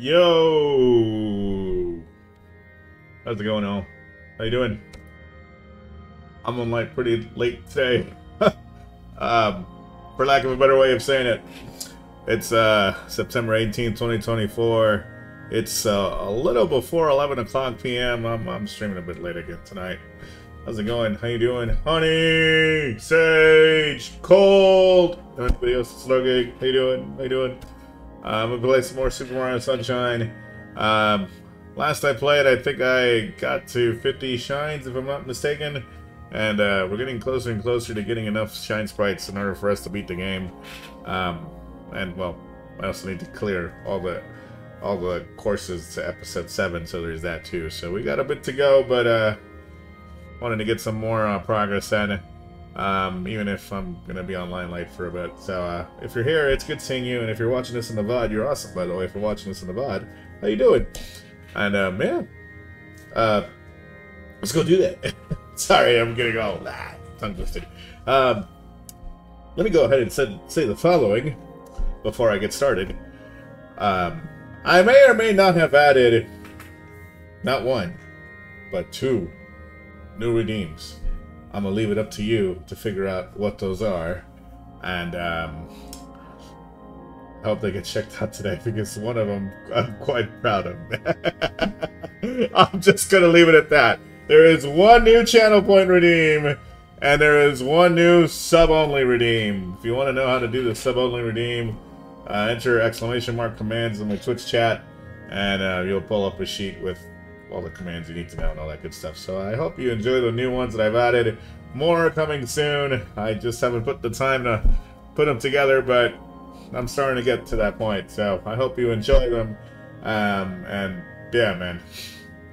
Yo! How's it going, Al? How you doing? I'm on like pretty late today. um, for lack of a better way of saying it. It's uh, September 18th, 2024. It's uh, a little before 11 o'clock p.m. I'm, I'm streaming a bit late again tonight. How's it going? How you doing? Honey, Sage, Cold. Anybody else slugging? How you doing? How you doing? I'm gonna play some more Super Mario Sunshine. Um, last I played, I think I got to 50 shines, if I'm not mistaken. And uh, we're getting closer and closer to getting enough shine sprites in order for us to beat the game. Um, and well, I also need to clear all the all the courses to episode seven, so there's that too. So we got a bit to go, but uh, wanted to get some more uh, progress in um, even if I'm gonna be online late for a bit. So uh, if you're here, it's good seeing you, and if you're watching this in the VOD, you're awesome, by the way, if you're watching this in the VOD. How you doing? And um, yeah, uh, let's go do that. Sorry, I'm getting all ah, tongue twisted. Um, let me go ahead and say, say the following before I get started. Um, I may or may not have added not one, but two new redeems. I'm gonna leave it up to you to figure out what those are, and um, I hope they get checked out today because one of them I'm quite proud of. I'm just gonna leave it at that. There is one new channel point redeem, and there is one new sub only redeem. If you want to know how to do the sub only redeem, uh, enter exclamation mark commands in my Twitch chat, and uh, you'll pull up a sheet with all the commands you need to know and all that good stuff. So I hope you enjoy the new ones that I've added. More coming soon. I just haven't put the time to put them together, but I'm starting to get to that point. So I hope you enjoy them. Um, and yeah, man,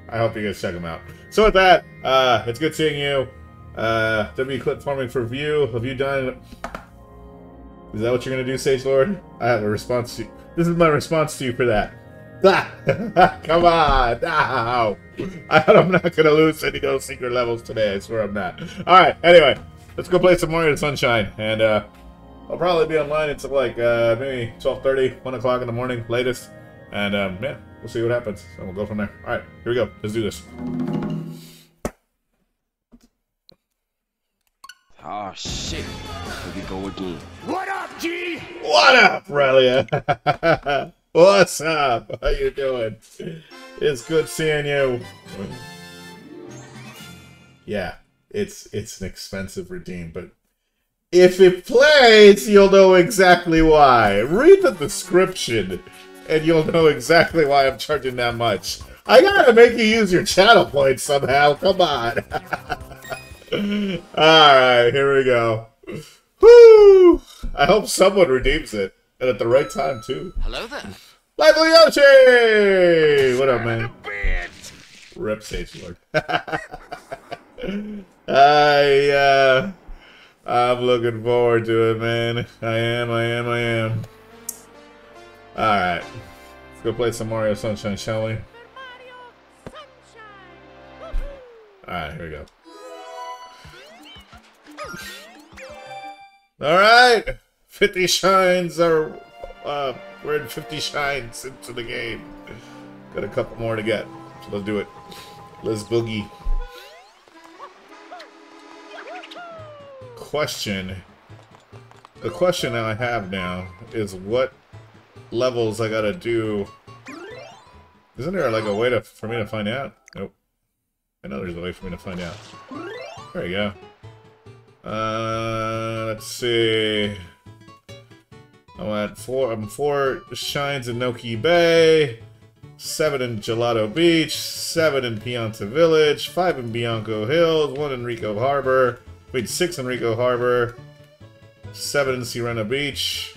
I hope you guys check them out. So with that, uh, it's good seeing you. Uh, W Clip Farming for View. Have you done? Is that what you're gonna do, Sage Lord? I have a response to. You. This is my response to you for that. Come on, no. I'm not gonna lose any of those secret levels today. I swear I'm not. All right. Anyway, let's go play some Mario Sunshine, and uh, I'll probably be online until like uh, maybe 12:30, 1 o'clock in the morning, latest. And um, yeah, we'll see what happens, and we'll go from there. All right, here we go. Let's do this. Oh shit! Here we go again. What up, G? What up, Relia? What's up? How you doing? It's good seeing you. Yeah, it's it's an expensive redeem, but if it plays, you'll know exactly why. Read the description, and you'll know exactly why I'm charging that much. I gotta make you use your channel points somehow. Come on. Alright, here we go. Whoo! I hope someone redeems it. And at the right time, too. Hello there. Lively Yoshi! What up, man? Rip Sage Lord. I, uh, I'm looking forward to it, man. I am, I am, I am. Alright. Let's go play some Mario Sunshine, shall we? Alright, here we go. Alright! 50 shines are, uh, we're in 50 shines into the game. Got a couple more to get. So let's do it. Let's boogie. Question. The question I have now is what levels I gotta do. Isn't there like a way to for me to find out? Nope. I know there's a way for me to find out. There you go. Uh, let's see. I'm at four. I'm four shines in Noki Bay, seven in Gelato Beach, seven in Pianta Village, five in Bianco Hills, one in Rico Harbor. Wait, six in Rico Harbor, seven in Sirena Beach.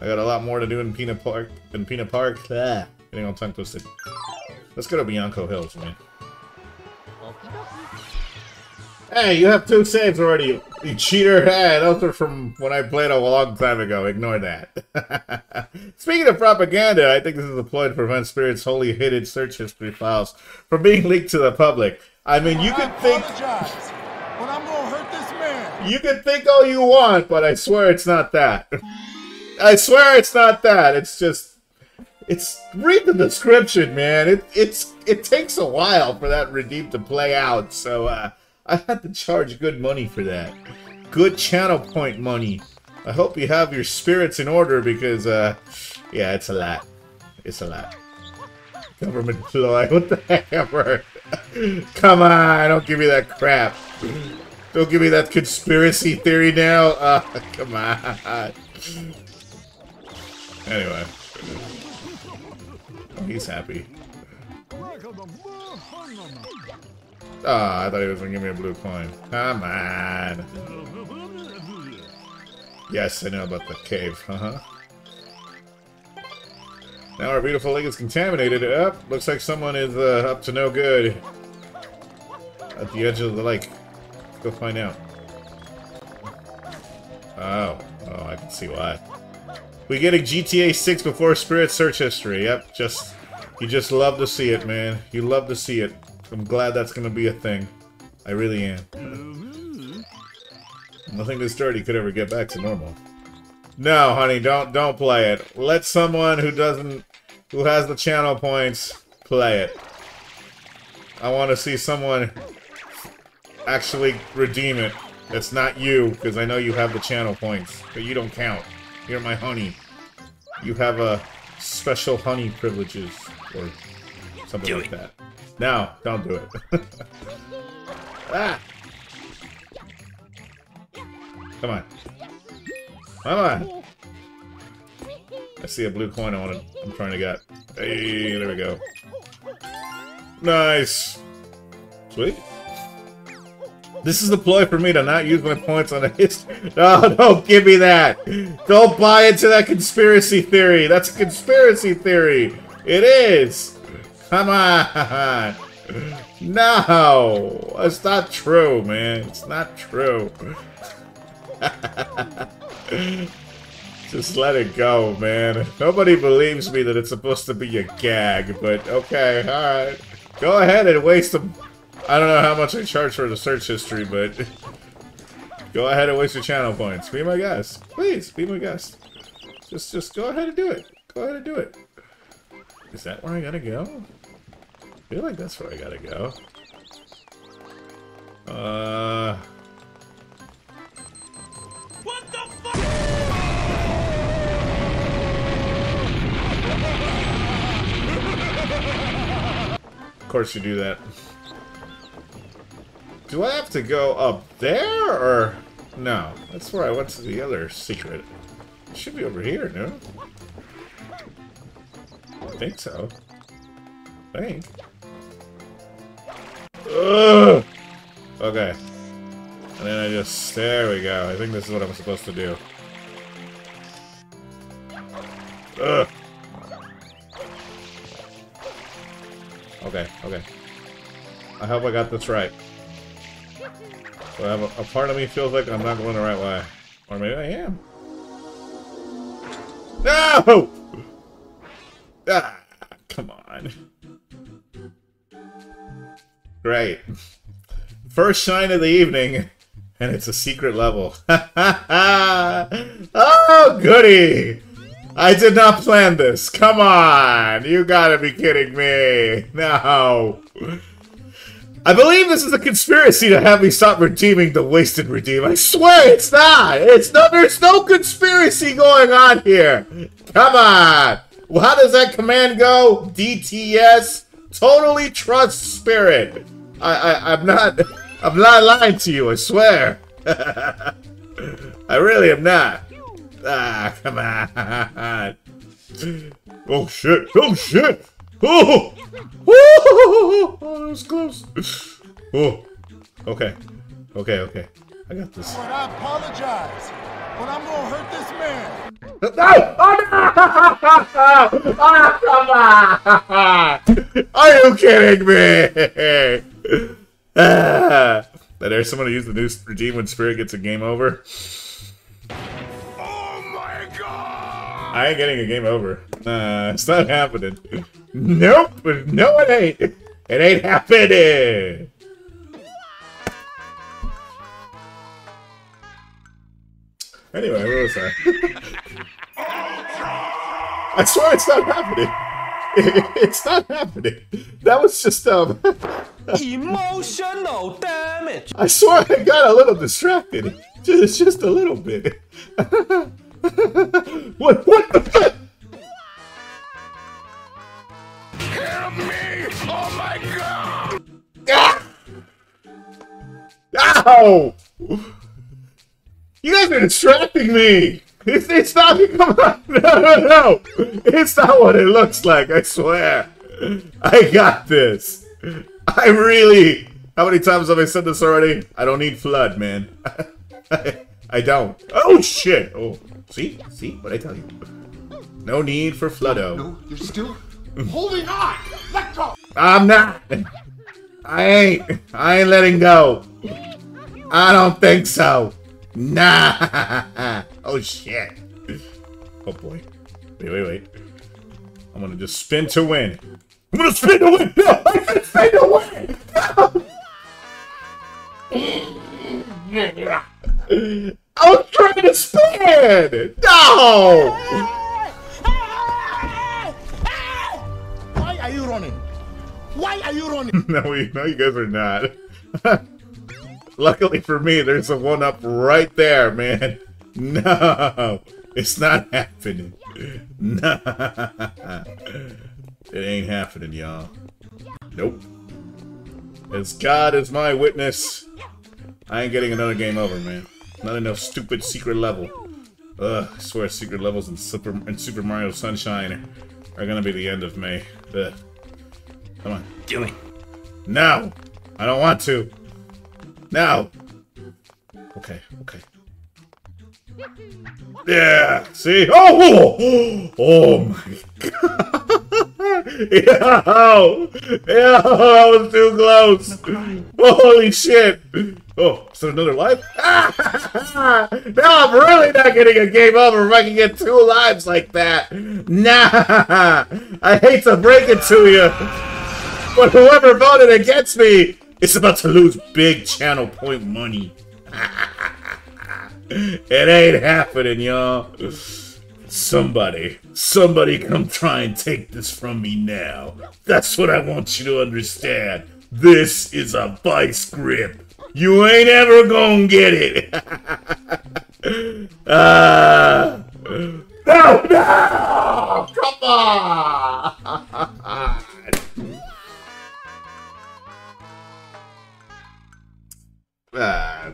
I got a lot more to do in Pinna Park. In Pinna Park, ah, getting all tongue twisted. Let's go to Bianco Hills, man. Hey, you have two saves already, you cheater. Hey, those are from when I played a long time ago. Ignore that. Speaking of propaganda, I think this is a ploy to prevent Spirit's wholly hidden search history files from being leaked to the public. I mean, you could think... but I'm gonna hurt this man. You can think all you want, but I swear it's not that. I swear it's not that. It's just... It's read the description, man. It it's it takes a while for that redeem to play out, so uh, I had to charge good money for that. Good channel point money. I hope you have your spirits in order because, uh, yeah, it's a lot. It's a lot. Government ploy. What the heck ever? Come on, don't give me that crap. Don't give me that conspiracy theory now. Uh, come on. Anyway. Oh, he's happy. Ah, oh, I thought he was gonna give me a blue coin. Come on. Yes, I know about the cave. Uh-huh. Now our beautiful lake is contaminated. Up, oh, looks like someone is uh, up to no good. At the edge of the lake. Let's go find out. Oh. Oh, I can see why. We get a GTA 6 before Spirit search history. Yep, just... You just love to see it, man. You love to see it. I'm glad that's gonna be a thing. I really am. Nothing this dirty could ever get back to normal. No, honey, don't don't play it. Let someone who doesn't who has the channel points play it. I want to see someone actually redeem it. That's not you, because I know you have the channel points, but you don't count. You're my honey. You have a special honey privileges, or something do like it. that. No, don't do it. ah! Come on. Come on! I see a blue coin on it. I'm trying to get. Hey, there we go. Nice! Sweet. This is the ploy for me to not use my points on a history. No, don't give me that! Don't buy into that conspiracy theory! That's a conspiracy theory! It is! Come on! No! It's not true, man. It's not true. Just let it go, man. Nobody believes me that it's supposed to be a gag, but okay, alright. Go ahead and waste them. I don't know how much I charge for the search history, but go ahead and waste your channel points. Be my guest. Please, be my guest. Just just go ahead and do it. Go ahead and do it. Is that where I gotta go? I feel like that's where I gotta go. Uh What the fuck? of course you do that. Do I have to go up there, or... No, that's where I went to the other secret. It should be over here, no? I think so. I think. Ugh! Okay. And then I just... There we go. I think this is what I'm supposed to do. Ugh! Okay, okay. I hope I got this right. So a, a, part of me feels like I'm not going the right way. Or maybe I am. No! Ah, come on. Great. First shine of the evening, and it's a secret level. oh, goody! I did not plan this. Come on. You gotta be kidding me. No. I believe this is a conspiracy to have me stop redeeming the wasted redeem. I swear it's not. It's no. There's no conspiracy going on here. Come on. Well, how does that command go? DTS. Totally trust spirit. I, I I'm not. I'm not lying to you. I swear. I really am not. Ah, come on. Oh shit! Oh shit! Oh! Oh! that was close. Oh. Okay. Okay, okay. I got this. But I apologize. But I'm gonna hurt this man. No! Oh no! Oh, come on! Are you kidding me? Ah. There's someone who used the new redeem when Spirit gets a game over. Oh my god! I ain't getting a game over. Nah, it's not happening. Nope. No, it ain't. It ain't happening. Anyway, where was I? I swear it's not happening. it's not happening. That was just um. Emotional damage. I swear I got a little distracted. Just, just a little bit. what? What the? fuck? Help me! Oh my god! Ah! Ow! You guys are distracting me. It's, it's not. Come on. No, no, no. It's not what it looks like. I swear. I got this. I really. How many times have I said this already? I don't need FLUDD, man. I, I don't. Oh shit. Oh, see, see what I tell you. No need for floodo. No, you're still holding on! Let go! I'm not. I ain't. I ain't letting go. I don't think so. Nah. Oh shit. Oh boy. Wait, wait, wait. I'm gonna just spin to win. I'm gonna spin to win. No, I can spin to win. I was trying to spin. No. Why are you running? Why are you running? no, we, no, you guys are not. Luckily for me, there's a one up right there, man. No, it's not happening. No, it ain't happening, y'all. Nope. As God is my witness, I ain't getting another game over, man. Not enough stupid secret level. Ugh, I swear secret levels in Super, in Super Mario Sunshine are gonna be the end of me. Ugh. Come on. Doing. No! I don't want to. No! Okay, okay. Yeah! See? Oh! Oh my god! Yo! Yo! That was too close! Holy shit! Oh, is there another life? now I'm really not getting a game over if I can get two lives like that! Nah! I hate to break it to you! But whoever voted against me is about to lose big channel point money. it ain't happening, y'all. Somebody, somebody come try and take this from me now. That's what I want you to understand. This is a vice grip. You ain't ever gonna get it. Ah. no, no! Come on! Ah,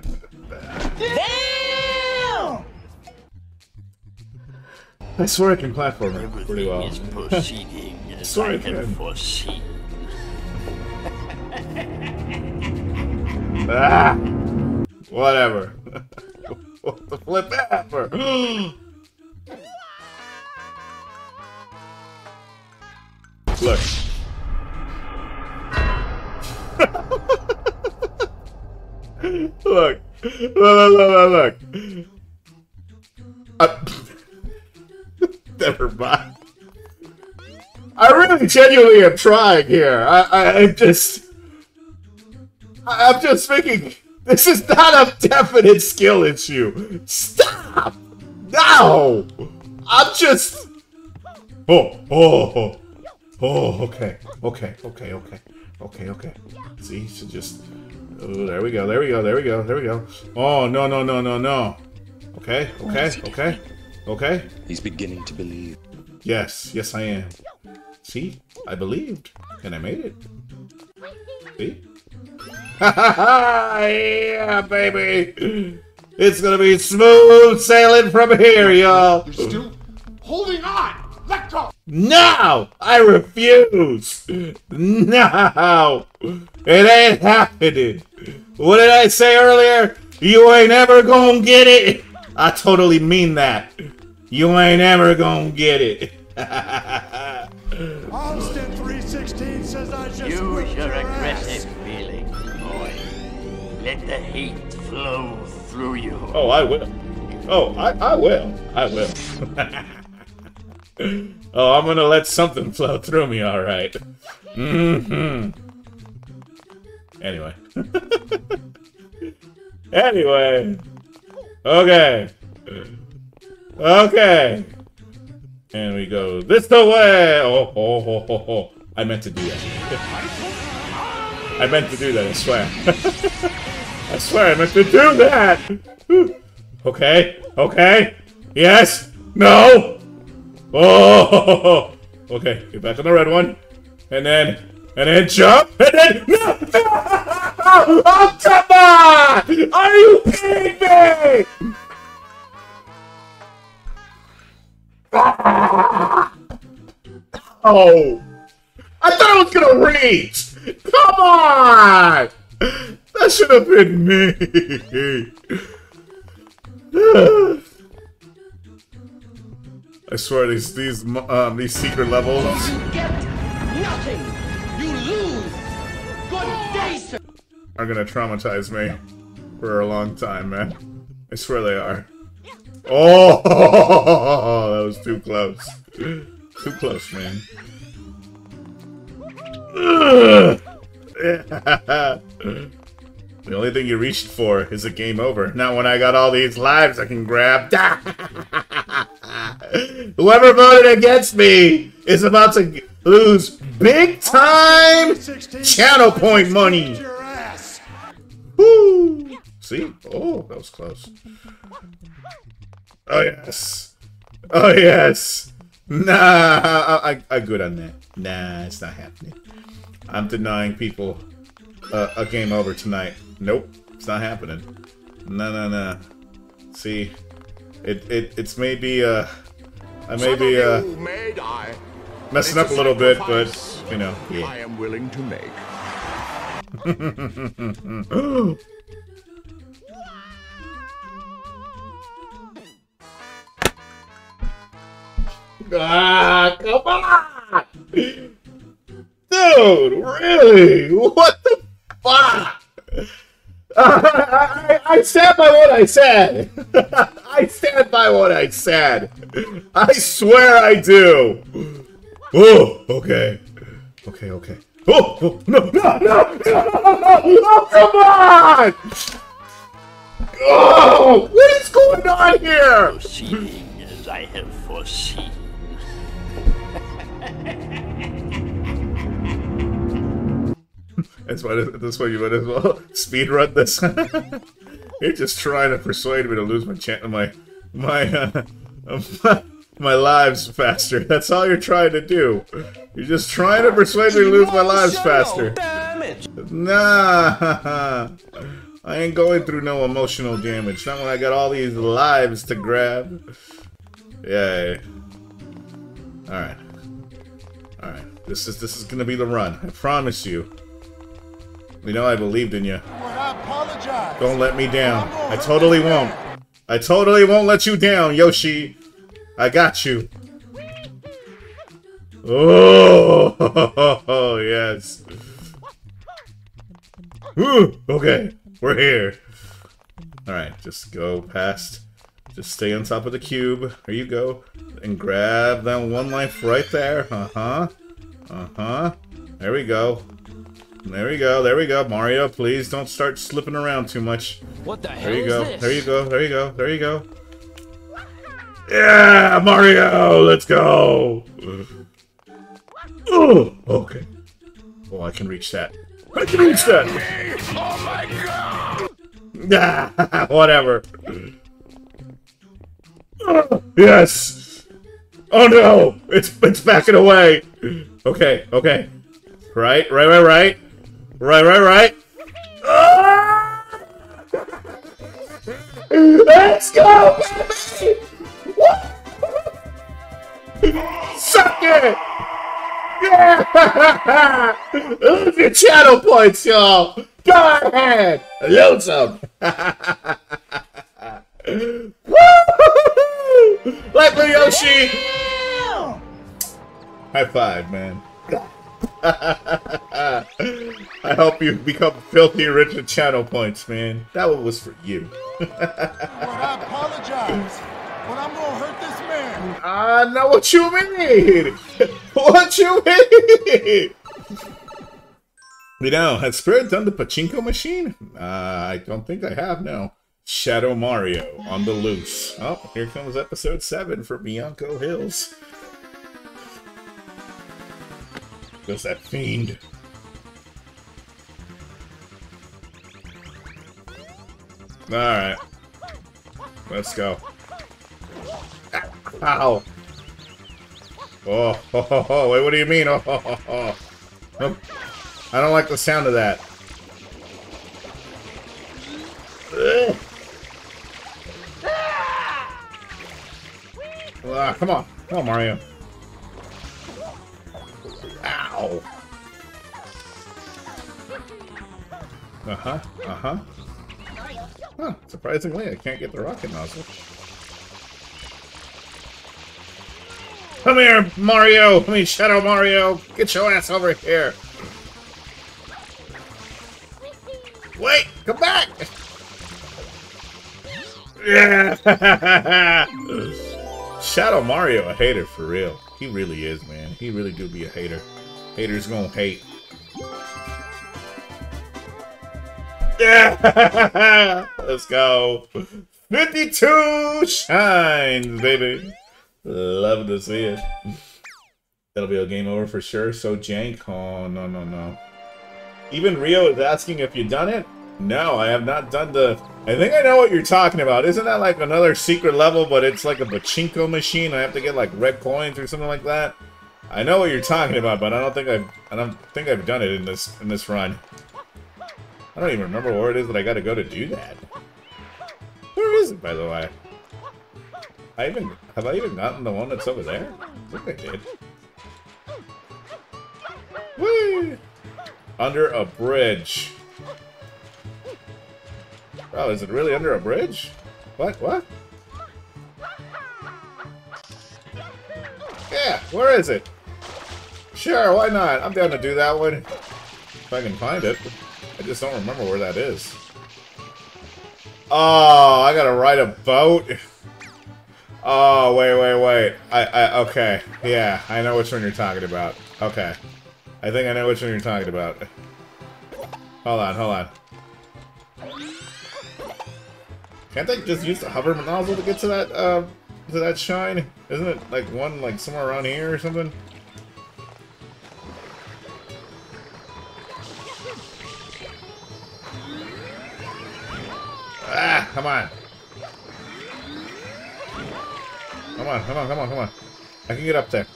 Damn! I swear I can platform it pretty well. is proceeding as Sorry, I can Ken. foresee. Ah! Whatever. what the flip ever? Look. look. Look, look, look. Uh, never mind. I really genuinely am trying here. I, I, I'm just... I- I'm just thinking, this is not a definite skill issue. Stop! No! I'm just... Oh, oh, oh. Oh, okay. Okay, okay, okay. Okay, okay. See, so just... Oh, there we go, there we go, there we go, there we go. Oh, no, no, no, no, no. Okay, okay, okay, okay. He's beginning to believe. Yes, yes I am. See? I believed. And I made it. See? yeah, baby! It's gonna be smooth sailing from here, y'all! You're still holding on! Let go! No! I refuse! No! It ain't happening! What did I say earlier? You ain't ever gonna get it! I totally mean that. You ain't ever gonna get it. Austin 316 says I just Use whipped your ass. aggressive feelings, boy. Let the heat flow through you. Oh, I will. Oh, I, I will. I will. oh, I'm gonna let something flow through me, alright. Mm-hmm. Anyway. anyway. Okay. Okay. And we go this the way! Oh, oh, oh, oh, oh. I meant to do that. I meant to do that, I swear. I swear I meant to do that! Okay, okay. Yes! No! Oh! Okay, get back on the red one. And then, and then jump, and then, no! Oh, come on! Are you kidding me? Oh! I thought I was gonna reach! Come on! That should have been me! I swear these these um these secret levels You get nothing. You lose. Good day, sir. are gonna traumatize me for a long time, man. I swear they are. Oh, that was too close. Too close, man. The only thing you reached for is a game over. Now when I got all these lives I can grab. Whoever voted against me is about to lose big time channel point money. Woo! See? Oh, that was close. Oh yes. Oh yes. Nah, I, I, I'm good on that. Nah, it's not happening. I'm denying people uh, a game over tonight. Nope, it's not happening. No, no, no. See, it, it it's maybe uh, I may be uh messing up a little bit, but you know, I am willing to make. Ah, come on! Dude, really? What the fuck? I, I, I stand by what I said. I stand by what I said. I swear I do. Oh, okay. Okay, okay. Oh, oh no, no, no, no, oh, come on! Oh, what is going on here? Proceeding as I have foreseen. That's why. That's why you might as well speed run this. You're just trying to persuade me to lose my my my uh, my lives faster. That's all you're trying to do. You're just trying to persuade me to lose my lives faster. Nah, I ain't going through no emotional damage. Not when I got all these lives to grab. Yay. All right. All right. This is this is gonna be the run. I promise you. You know I believed in you. But I apologize. Don't let me down. I totally won't. I totally won't let you down, Yoshi. I got you. Oh, yes. Ooh, okay, we're here. Alright, just go past. Just stay on top of the cube. There you go. And grab that one life right there. Uh-huh. Uh-huh. There we go. There we go, there we go. Mario, please don't start slipping around too much. What the hell There you go, this? there you go, there you go, there you go. Yeah, Mario, let's go. Oh, okay. Oh, I can reach that. I can reach that. Oh my god! Ah, whatever. Ah, yes. Oh no, it's it's backing away. Okay, okay. Right, right, right, right, right, right, right. Let's go, baby! Suck it! Yeah! Lose your channel points, y'all! Go ahead! Lose them! Woo! Like Yoshi! High five, man. I hope you become filthy rich in channel points, man. That one was for you. But I apologize. But I'm gonna hurt this man. I know what you mean. what you mean? Know, has Spirit done the pachinko machine? Uh, I don't think I have. No. Shadow Mario on the loose. Oh, here comes episode seven for Bianco Hills. Goes that fiend. Alright. Let's go. Ow! Oh, ho, ho, ho. wait, what do you mean? Oh, ho, ho, ho. Nope. I don't like the sound of that. Ugh. Ah, come on. Come on, Mario. Ow. Uh-huh, uh-huh. Huh, surprisingly, I can't get the rocket nozzle. Come here, Mario! I mean, Shadow Mario! Get your ass over here! Wait! Come back! Yeah! Shadow Mario, a hater for real. He really is, man. He really do be a hater. Haters gonna hate. Yeah! Let's go. 52 shines, baby. Love to see it. That'll be a game over for sure. So jank. Oh, no, no, no. Even Rio is asking if you done it. No, I have not done the... I think I know what you're talking about. Isn't that like another secret level, but it's like a pachinko machine? I have to get like red coins or something like that? I know what you're talking about, but I don't think I've... I don't think I've done it in this in this run. I don't even remember where it is that I gotta go to do that. Where is it, by the way? I even... Have I even gotten the one that's over there? I think I did. Whee! Under a bridge. Oh, is it really under a bridge? What? What? Yeah, where is it? Sure, why not? I'm down to do that one. If I can find it. I just don't remember where that is. Oh, I gotta ride a boat? Oh, wait, wait, wait. I, I, okay. Yeah, I know which one you're talking about. Okay. I think I know which one you're talking about. Hold on, hold on. Can't they just use the hover nozzle to get to that, uh, to that shine? Isn't it, like, one, like, somewhere around here or something? Ah, come on. Come on, come on, come on, come on. I can get up there.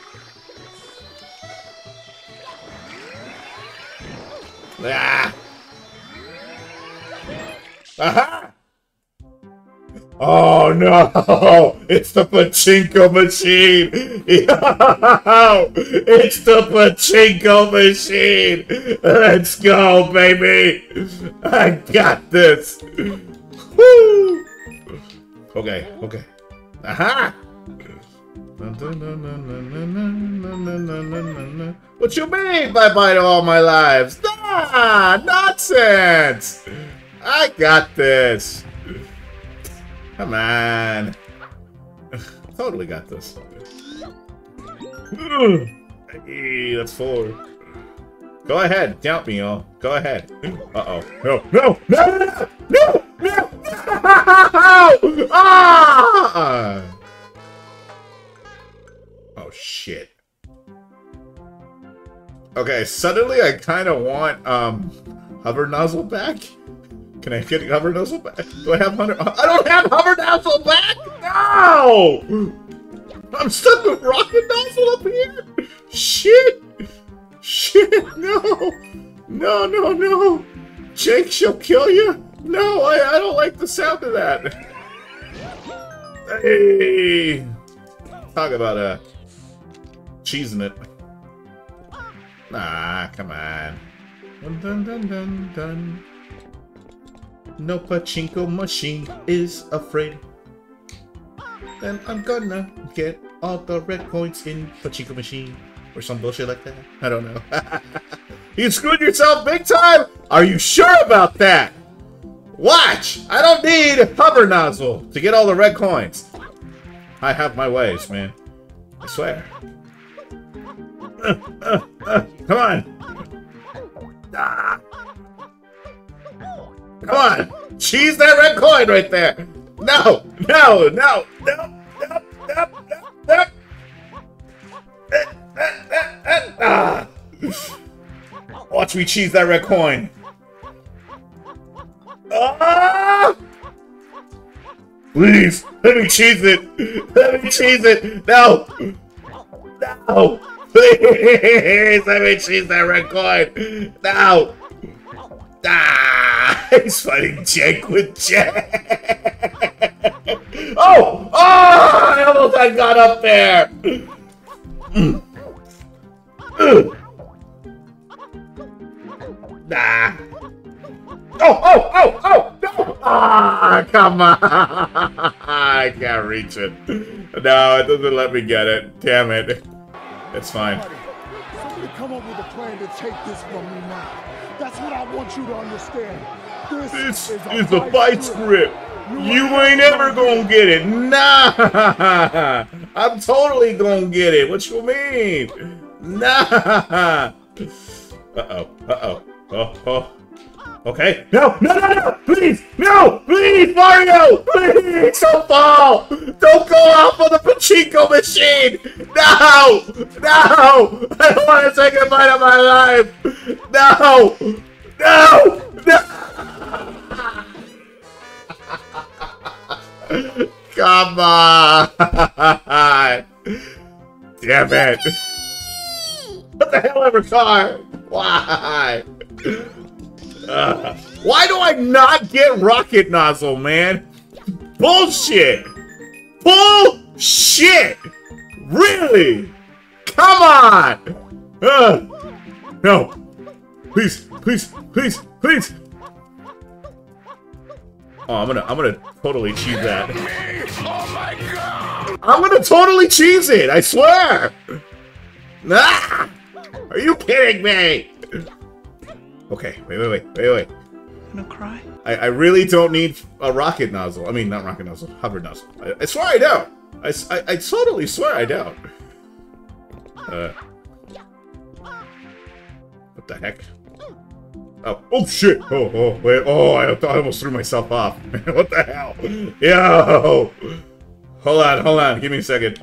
Ah! Aha! Oh no! It's the pachinko machine! It's the pachinko machine! Let's go, baby! I got this! Woo! Okay, okay. Aha! What you mean bye-bye to all my lives? Nah! Nonsense! I got this! Come on. totally got this. Hey, that's four. Go ahead, doubt me, y'all. Go ahead. Uh-oh. No, no, no, no, no, no, no! Ah! Oh, shit. Okay, suddenly I kind of want, um, hover nozzle back. Can I get hover nozzle back? Do I have hover? I don't have hover nozzle back. No! I'm stuck with rocket nozzle up here. Shit! Shit! No! No! No! No! Jake, she'll kill you. No, I I don't like the sound of that. Hey! Talk about uh cheesing it. Nah, come on. Dun dun dun dun dun. No pachinko machine is afraid. Then I'm gonna get all the red coins in pachinko machine. Or some bullshit like that. I don't know. you screwed yourself big time? Are you sure about that? Watch! I don't need a hover nozzle to get all the red coins. I have my ways, man. I swear. Uh, uh, uh, come on! Ah. Come on! Cheese that red coin right there! No! No! No! No! No! No! No! no. Ah. Watch me cheese that red coin. Ah! Please, let me cheese it. Let me cheese it. No. No. Please, let me cheese that red coin. No. Ah, he's fighting Jake with Jake. Oh! Oh! I almost had got up there. Mm. Nah. Oh, oh, oh, oh, no! Ah, come on! I can't reach it. No, it doesn't let me get it. Damn it. It's fine. Somebody come up with a plan to take this from me now. That's what I want you to understand. This, This is is the fight script. You ain't ever gonna get it. Nah! I'm totally gonna get it. What you mean? Nah! Uh-oh. Uh-oh. Oh, oh. Okay. No, no, no, no! Please! No! Please, Mario! Please, don't fall! Don't go off of the pachinko machine! No! No! I don't want to say goodbye to my life! No! No! No! Come on! Damn it! What the hell ever car? Why? Why do I not get rocket nozzle, man? Bullshit! Bullshit! Really? Come on! Uh, no! Please, please, please, please! Oh, I'm gonna, I'm gonna totally cheese that. Oh! I'm gonna totally cheese it, I swear! Ah! Are you kidding me? Okay, wait, wait, wait, wait, wait. Gonna cry? I, I really don't need a rocket nozzle. I mean, not rocket nozzle, hover nozzle. I, I swear I don't. I, I totally swear I don't. Uh. What the heck? Oh, oh shit! Oh, oh, wait, oh, I I almost threw myself off. what the hell? Yo! Hold on, hold on, give me a second.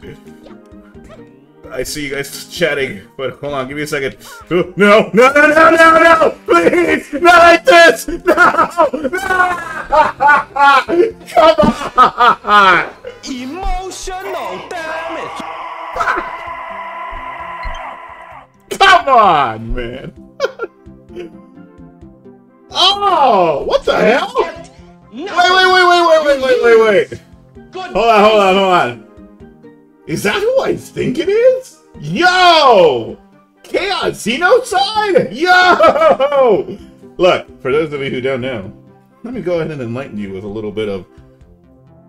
I see you guys chatting, but hold on, give me a second. No, no, no, no, no, no! Please! Not like this! No! No! Come on! Emotional damage! Come on, man! oh! What the hell? Wait, wait, wait, wait, wait, wait, wait, wait, wait! Hold on, hold on, hold on. Is that who I think it is? Yo! Chaos Xenocide? Yo! Look, for those of you who don't know, let me go ahead and enlighten you with a little bit of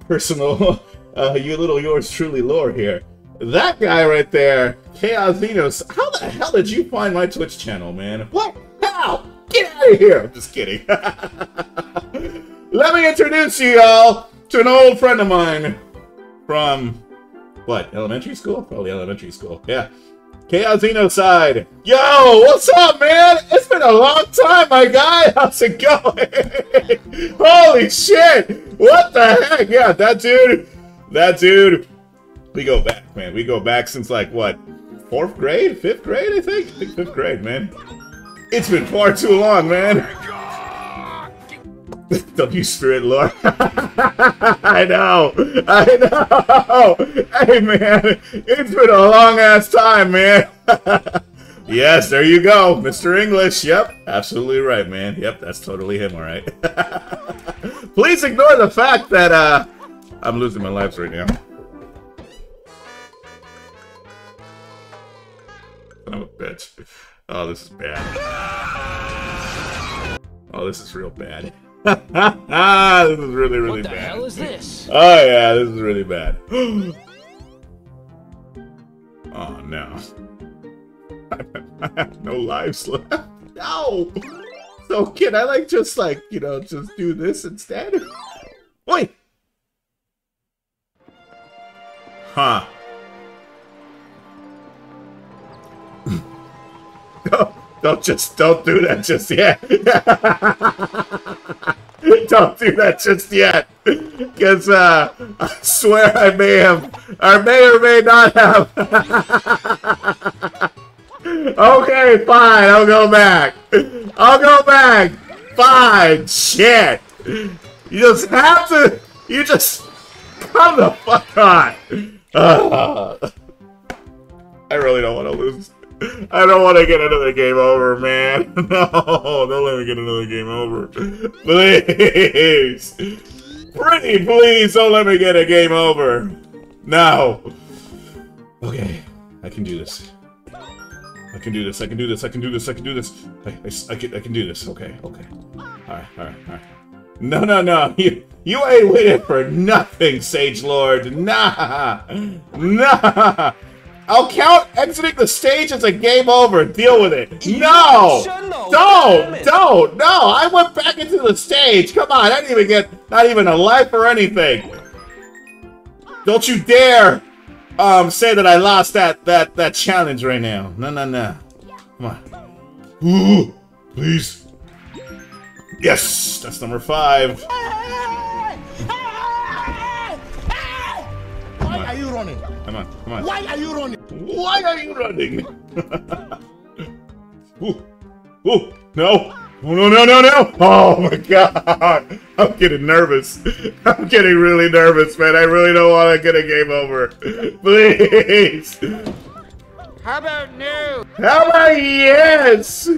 personal, uh, you little yours truly lore here. That guy right there, Chaos Xenos, how the hell did you find my Twitch channel, man? What? How? Get out of here! I'm just kidding. Let me introduce you all to an old friend of mine from what elementary school? Probably elementary school. Yeah, Chaos side. Yo, what's up, man? It's been a long time, my guy. How's it going? Holy shit! What the heck? Yeah, that dude. That dude. We go back, man. We go back since like what? Fourth grade? Fifth grade? I think. I think fifth grade, man. It's been far too long, man. You spirit lord. I know. I know. Hey man, it's been a long ass time, man. yes, there you go. Mr. English. Yep. Absolutely right, man. Yep, that's totally him, alright. Please ignore the fact that uh I'm losing my lives right now. Of a bitch. Oh, this is bad. Oh, this is real bad. this is really, really What the bad. hell is this? Oh yeah, this is really bad. oh no. I have no lives left. No! So can I like just like, you know, just do this instead? Wait! Huh. Don't just don't do that just yet. don't do that just yet. Cause uh I swear I may have I may or may not have Okay, fine. I'll go back. I'll go back. Fine. Shit. You just have to. You just come the fuck on. Uh, I really don't want to lose. I don't want to get another game over, man. No, don't let me get another game over. Please. Pretty please don't let me get a game over. No. Okay, I can do this. I can do this. I can do this. I can do this. I can do this. I, I, I, can, I can do this. Okay, okay. Alright, alright, alright. No, no, no. You, you ain't waiting for nothing, Sage Lord. Nah. Nah. I'll count exiting the stage as a game over. Deal with it. No! Don't! Don't! No! I went back into the stage. Come on, I didn't even get not even a life or anything. Don't you dare um say that I lost that that that challenge right now. No, no, no. Come on. Ooh, please. Yes, that's number five. Why are you running? Come on, come on. Why are you running? Why are you running? ooh, ooh, no. Oh, no, no, no, no! Oh my god! I'm getting nervous. I'm getting really nervous, man. I really don't want to get a game over. Please! How about no? How about yes?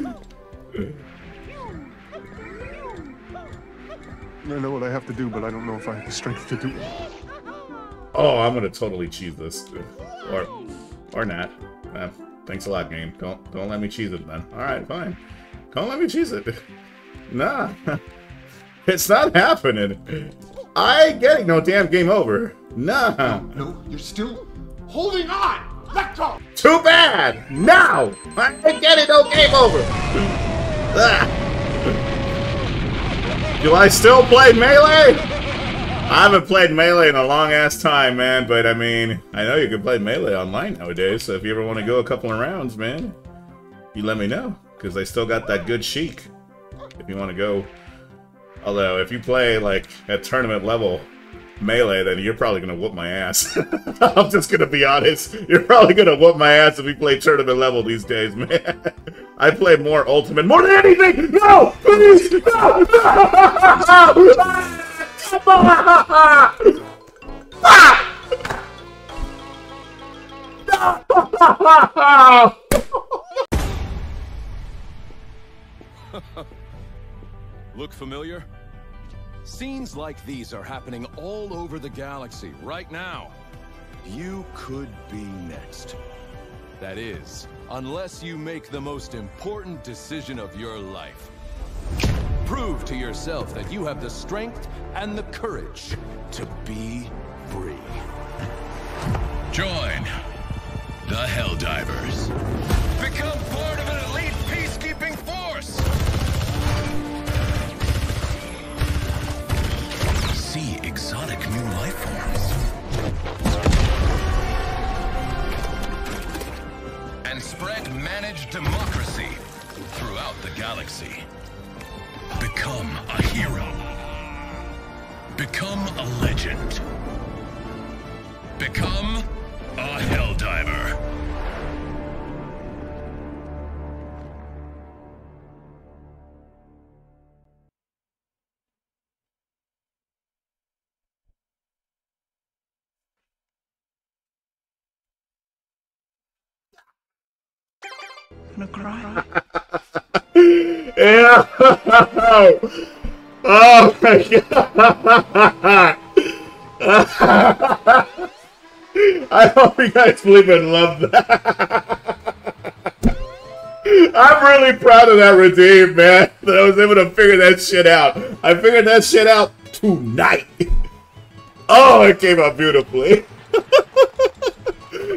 I know what I have to do, but I don't know if I have the strength to do it. Oh, I'm gonna totally cheese this, or, or not. Uh, thanks a lot, game. Don't don't let me cheese it, then. All right, fine. Don't let me cheese it. Nah, it's not happening. I ain't getting no damn game over. Nah. No, you're still holding on. Let go. Too bad. Now I ain't getting no game over. Ah. Do I still play melee? I haven't played Melee in a long ass time, man, but I mean, I know you can play Melee online nowadays, so if you ever want to go a couple of rounds, man, you let me know, because they still got that good chic, if you want to go. Although, if you play, like, at tournament level Melee, then you're probably going to whoop my ass. I'm just going to be honest. You're probably going to whoop my ass if we play tournament level these days, man. I play more Ultimate, more than anything! No! Please! No! no! Look familiar? Scenes like these are happening all over the galaxy right now. You could be next. That is, unless you make the most important decision of your life. Prove to yourself that you have the strength and the courage to be free. Join the Helldivers. Become part of an elite peacekeeping force. See exotic new life forms. And spread managed democracy throughout the galaxy. Become a hero. Become a legend. Become a Helldiver. Gonna cry? Yeah. Oh my god. I hope you guys believe and love that. I'm really proud of that redeem, man. That I was able to figure that shit out. I figured that shit out tonight. Oh, it came out beautifully.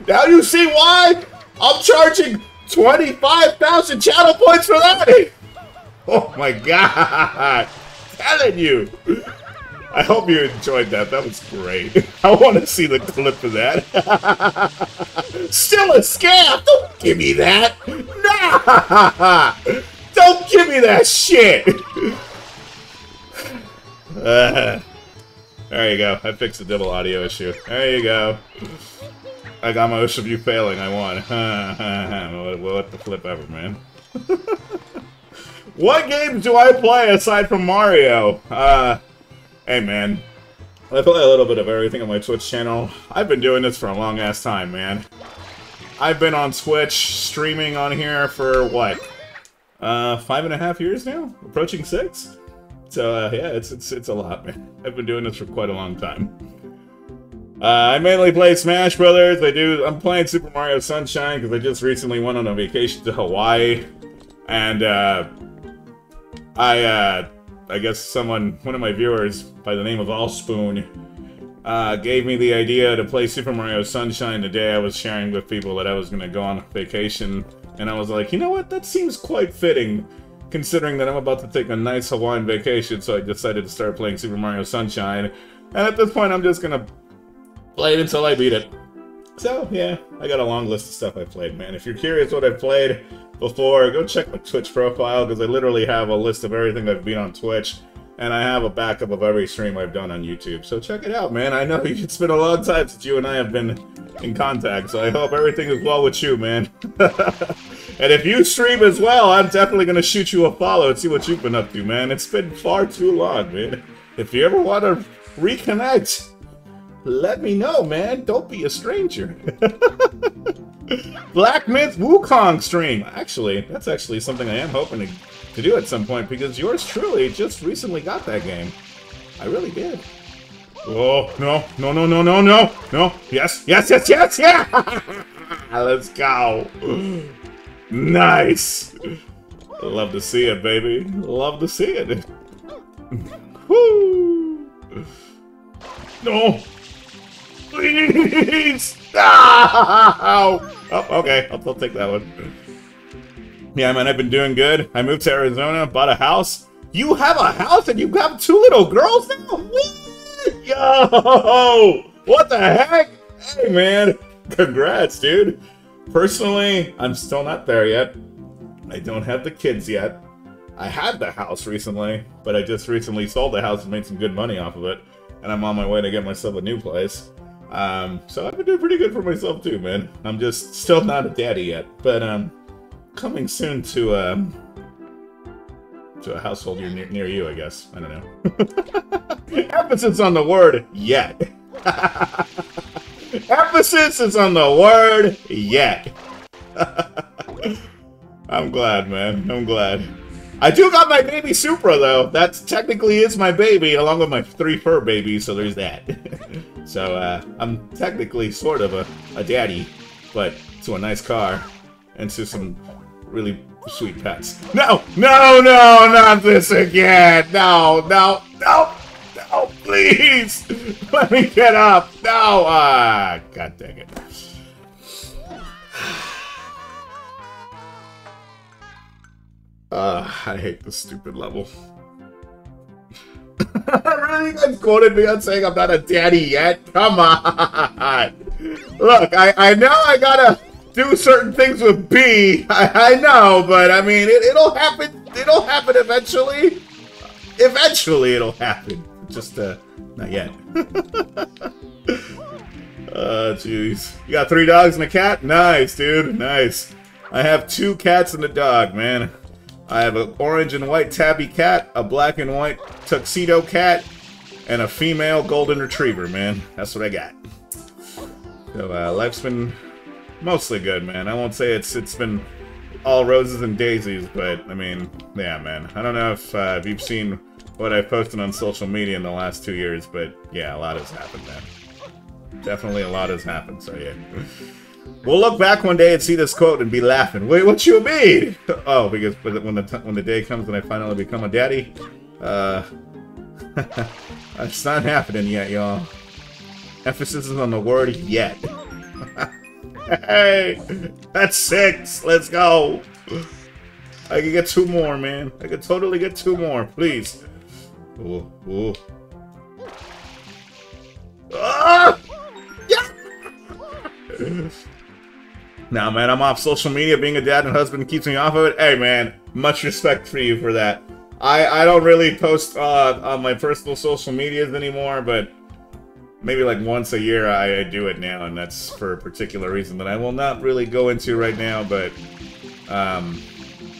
now you see why I'm charging 25,000 channel points for that. Oh my god! Telling you! I hope you enjoyed that. That was great. I want to see the clip of that. Still a scam! Don't give me that! Nah! Don't give me that shit! Uh, there you go. I fixed the double audio issue. There you go. I got most of you failing. I won. what the flip ever, man. What games do I play aside from Mario? Uh, hey, man. I play a little bit of everything on my Twitch channel. I've been doing this for a long ass time, man. I've been on Twitch streaming on here for what? Uh, five and a half years now? Approaching six? So, uh, yeah, it's, it's, it's a lot, man. I've been doing this for quite a long time. Uh, I mainly play Smash Brothers. I do. I'm playing Super Mario Sunshine because I just recently went on a vacation to Hawaii, and uh, I uh, I guess someone, one of my viewers by the name of Allspoon, uh, gave me the idea to play Super Mario Sunshine the day I was sharing with people that I was going to go on vacation. And I was like, you know what, that seems quite fitting, considering that I'm about to take a nice Hawaiian vacation, so I decided to start playing Super Mario Sunshine. And at this point, I'm just going to play it until I beat it. So, yeah, I got a long list of stuff I played, man. If you're curious what I've played before, go check my Twitch profile, because I literally have a list of everything I've been on Twitch, and I have a backup of every stream I've done on YouTube. So check it out, man. I know it's been a long time since you and I have been in contact, so I hope everything is well with you, man. and if you stream as well, I'm definitely going to shoot you a follow and see what you've been up to, man. It's been far too long, man. If you ever want to reconnect, let me know, man. Don't be a stranger. Black Myth Wukong stream. Actually, that's actually something I am hoping to, to do at some point because yours truly just recently got that game. I really did. Oh, no, no, no, no, no, no, no. Yes, yes, yes, yes, yeah! Let's go. Nice. Love to see it, baby. Love to see it. Woo! No! Please! No! Oh, okay. I'll, I'll take that one. Yeah, man, I've been doing good. I moved to Arizona, bought a house. You have a house and you have two little girls now? What? Yo! What the heck? Hey, man. Congrats, dude. Personally, I'm still not there yet. I don't have the kids yet. I had the house recently, but I just recently sold the house and made some good money off of it. And I'm on my way to get myself a new place. Um, so I've been doing pretty good for myself too, man. I'm just still not a daddy yet, but um, coming soon to um, to a household near, near you, I guess. I don't know. Emphasis on the word yet. Emphasis is on the word yet. I'm glad, man. I'm glad. I do got my baby Supra, though. That technically is my baby, along with my three fur babies, so there's that. so, uh, I'm technically sort of a, a daddy, but to a nice car, and to some really sweet pets. No! No, no, not this again! No, no, no! No, please! Let me get up! No! Ah, god dang it. Uh, I hate this stupid level. really? Guys quoted me on saying I'm not a daddy yet? Come on! Look, I, I know I gotta do certain things with B. I, I know, but I mean, it, it'll happen. It'll happen eventually. Eventually, it'll happen. Just, uh, not yet. Oh, jeez. You got three dogs and a cat? Nice, dude. Nice. I have two cats and a dog, man. I have an orange and white tabby cat, a black and white tuxedo cat, and a female golden retriever, man. That's what I got. So, uh, life's been mostly good, man. I won't say it's it's been all roses and daisies, but, I mean, yeah, man. I don't know if, uh, if you've seen what I've posted on social media in the last two years, but, yeah, a lot has happened, man. Definitely a lot has happened, so yeah. We'll look back one day and see this quote and be laughing. Wait, what you mean? Oh, because when the when the day comes when I finally become a daddy, uh, it's not happening yet, y'all. Emphasis is on the word yet. hey, that's six. Let's go. I can get two more, man. I can totally get two more, please. Ooh, ooh. Ah! Yeah! Now, man, I'm off social media. Being a dad and husband keeps me off of it. Hey, man, much respect for you for that. I, I don't really post uh, on my personal social medias anymore, but maybe like once a year I, I do it now, and that's for a particular reason that I will not really go into right now. But um,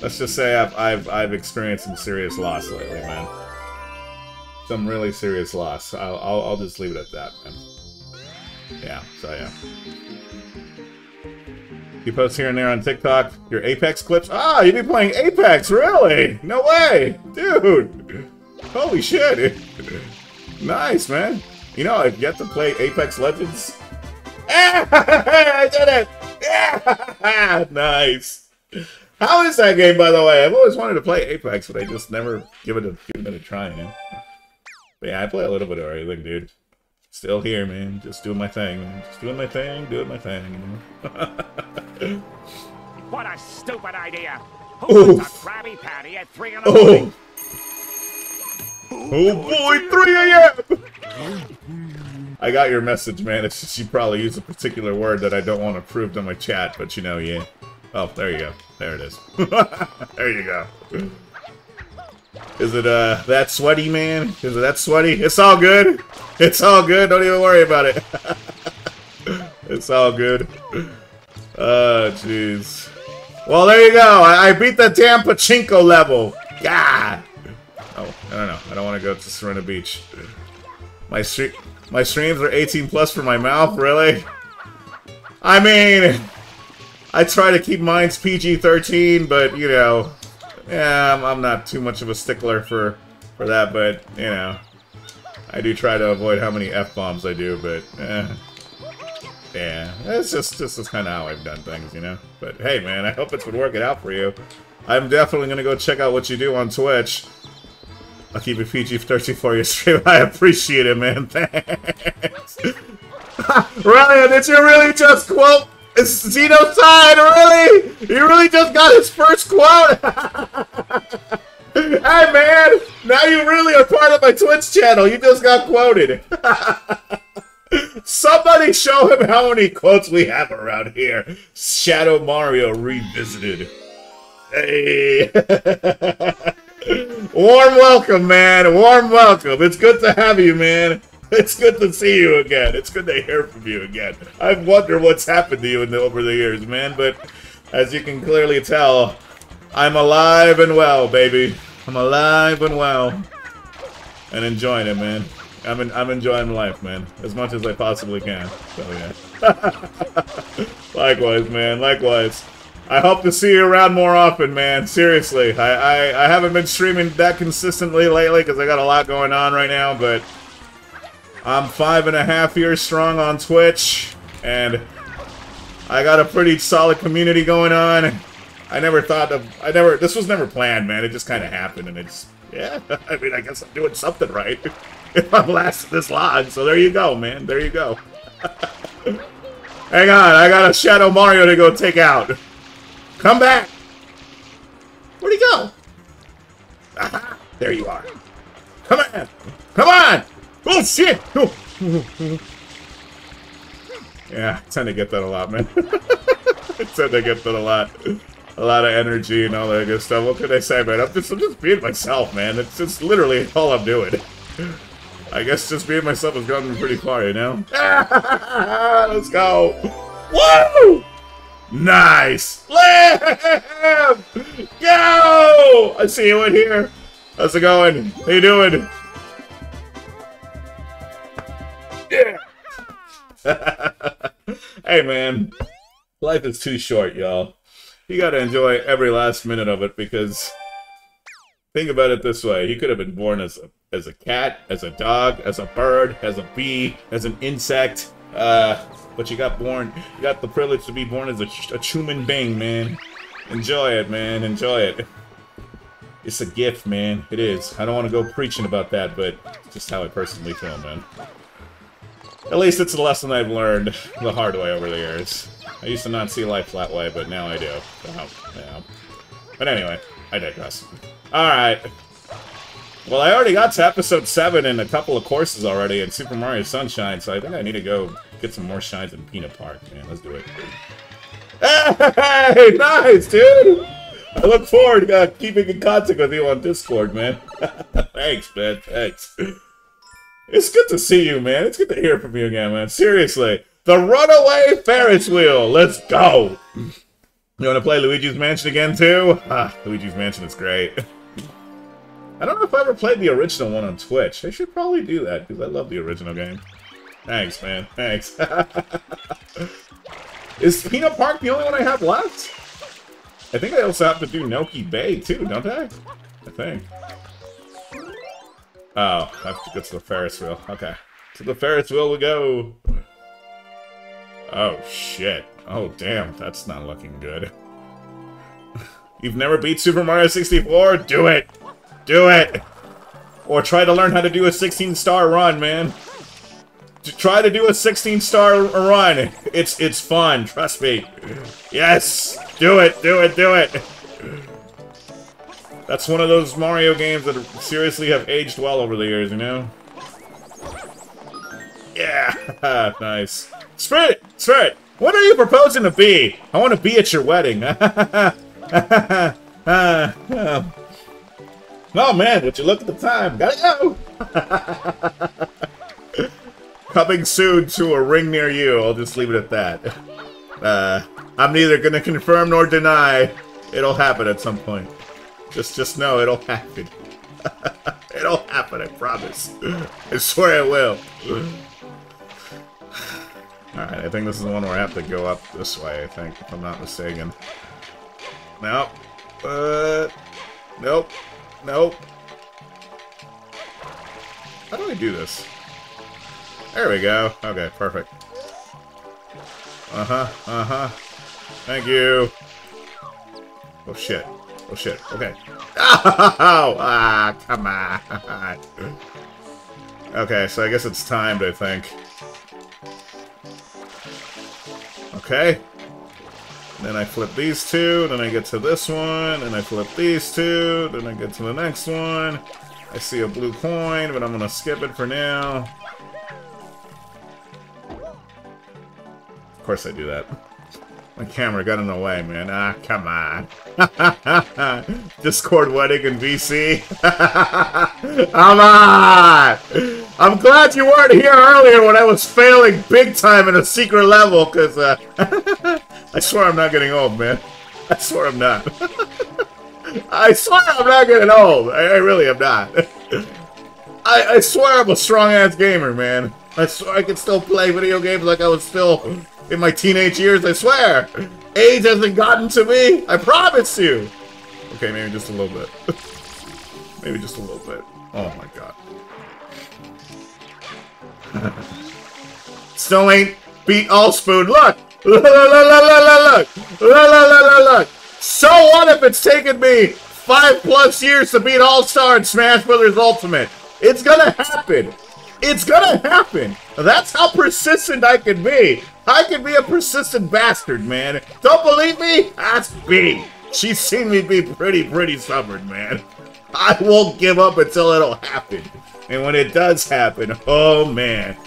let's just say I've I've I've experienced some serious loss lately, man. Some really serious loss. I'll I'll, I'll just leave it at that, man. Yeah. So yeah. You post here and there on TikTok your Apex clips. Ah, you be playing Apex, really? No way, dude. Holy shit. nice, man. You know, I've yet to play Apex Legends. I did it! Yeah! nice. How is that game, by the way? I've always wanted to play Apex, but I just never give it a give it a try? But yeah, I play a little bit of everything, dude. Still here, man. Just doing my thing, man. Just doing my thing, doing my thing, you know? what a stupid idea! Who wants a Krabby Patty at 3 in the oh. morning? Oh boy, 3 a.m. I got your message, man. It's just you probably used a particular word that I don't want approved on my chat, but you know, yeah. Oh, there you go. There it is. there you go. Is it uh that sweaty, man? Is it that sweaty? It's all good. It's all good. Don't even worry about it. it's all good. Oh, jeez. Well, there you go. I, I beat the damn pachinko level. God. Oh, I don't know. I don't want to go to Sirena Beach. My stream, my streams are 18 plus for my mouth. Really? I mean, I try to keep mine's PG-13, but you know, yeah, I'm, I'm not too much of a stickler for for that. But you know, I do try to avoid how many f bombs I do. But eh, yeah, it's just this is kind of how I've done things, you know. But hey, man, I hope it's been working out for you. I'm definitely gonna go check out what you do on Twitch. I'll keep it PG-13 for your stream. I appreciate it, man. Thanks. Ryan, did you really just quote Zeno side? Really? He really just got his first quote? hey, man. Now you really are part of my Twitch channel. You just got quoted. Somebody show him how many quotes we have around here. Shadow Mario Revisited. Hey. Warm welcome, man. Warm welcome. It's good to have you, man. It's good to see you again. It's good to hear from you again. I wonder what's happened to you the, over the years, man. But as you can clearly tell, I'm alive and well, baby. I'm alive and well, and enjoying it, man. I'm in, I'm enjoying life, man, as much as I possibly can. So yeah. likewise, man. Likewise. I hope to see you around more often, man. Seriously, I, I, I haven't been streaming that consistently lately because I got a lot going on right now, but I'm five and a half years strong on Twitch, and I got a pretty solid community going on. I never thought of, I never, this was never planned, man. It just kind of happened, and it's, yeah, I mean, I guess I'm doing something right if I'm lasting this long, so there you go, man. There you go. Hang on, I got a Shadow Mario to go take out. Come back! Where'd he go? Aha! There you are. Come on! Come on! Oh, shit! Yeah, I tend to get that a lot, man. I tend to get that a lot. A lot of energy and all that good stuff. What can I say, man? I'm just, I'm just being myself, man. It's just literally all I'm doing. I guess just being myself has gotten me pretty far, you know? Let's go! Woo! Nice! Live! Go! I see you in here. How's it going? How you doing? Yeah! hey, man. Life is too short, y'all. You gotta enjoy every last minute of it because... Think about it this way. You could have been born as a, as a cat, as a dog, as a bird, as a bee, as an insect. Uh, but you got born, you got the privilege to be born as a, a human being, man. Enjoy it, man. Enjoy it. It's a gift, man. It is. I don't want to go preaching about that, but just how I personally feel, man. At least it's a lesson I've learned the hard way over the years. I used to not see life that way, but now I do. So, yeah. But anyway, I digress. Alright. Well, I already got to episode 7 in a couple of courses already in Super Mario Sunshine, so I think I need to go get some more shines in Pinna Park, man. Let's do it. Hey, nice, dude! I look forward to uh, keeping in contact with you on Discord, man. Thanks, man. Thanks. It's good to see you, man. It's good to hear from you again, man. Seriously. The Runaway Ferris Wheel. Let's go. You want to play Luigi's Mansion again, too? Ah, Luigi's Mansion is great. I don't know if I ever played the original one on Twitch. I should probably do that, because I love the original game. Thanks, man. Thanks. is Pinna Park the only one I have left? I think I also have to do Noki Bay, too, don't I? I think. Oh, I have to go to the Ferris wheel. Okay. To the Ferris wheel we go. Oh, shit. Oh, damn. That's not looking good. You've never beat Super Mario 64? Do it! Do it! Or try to learn how to do a 16-star run, man. To try to do a 16-star run. It's it's fun, trust me. Yes! Do it, do it, do it! That's one of those Mario games that seriously have aged well over the years, you know? Yeah! nice. Spirit! Spirit! What are you proposing to be? I want to be at your wedding. oh man, would you look at the time? Gotta go! Coming soon to a ring near you. I'll just leave it at that. Uh, I'm neither gonna confirm nor deny. It'll happen at some point. Just, just know it'll happen. it'll happen, I promise. I swear it will. Alright, I think this is the one where I have to go up this way, I think, if I'm not mistaken. Nope. Uh, nope. Nope. How do I do this? There we go. Okay, perfect. Uh-huh, uh-huh. Thank you. Oh, shit. Oh shit, okay. Oh, ah, come on. Okay, so I guess it's timed, I think. Okay. Then I flip these two, then I get to this one, and I flip these two, then I get to the next one. I see a blue coin, but I'm gonna skip it for now. Of course I do that. My camera got in the way, man. Ah, come on. Discord wedding in VC. come on! I'm glad you weren't here earlier when I was failing big time in a secret level, because uh, I swear I'm not getting old, man. I swear I'm not. I swear I'm not getting old. I, I really am not. I, I swear I'm a strong-ass gamer, man. I swear I can still play video games like I was still in my teenage years, I swear. AIDS hasn't gotten to me, I promise you. Okay, maybe just a little bit. maybe just a little bit. Oh my god. Still ain't beat all spoon. Look! Look! Look! Look! Look! Look! Look! So what if it's taken me five plus years to beat All Star in Smash Brothers Ultimate? It's gonna happen. It's gonna happen. That's how persistent I can be. I can be a persistent bastard, man. Don't believe me? Ask me. She's seen me be pretty, pretty stubborn, man. I won't give up until it'll happen. And when it does happen, oh man.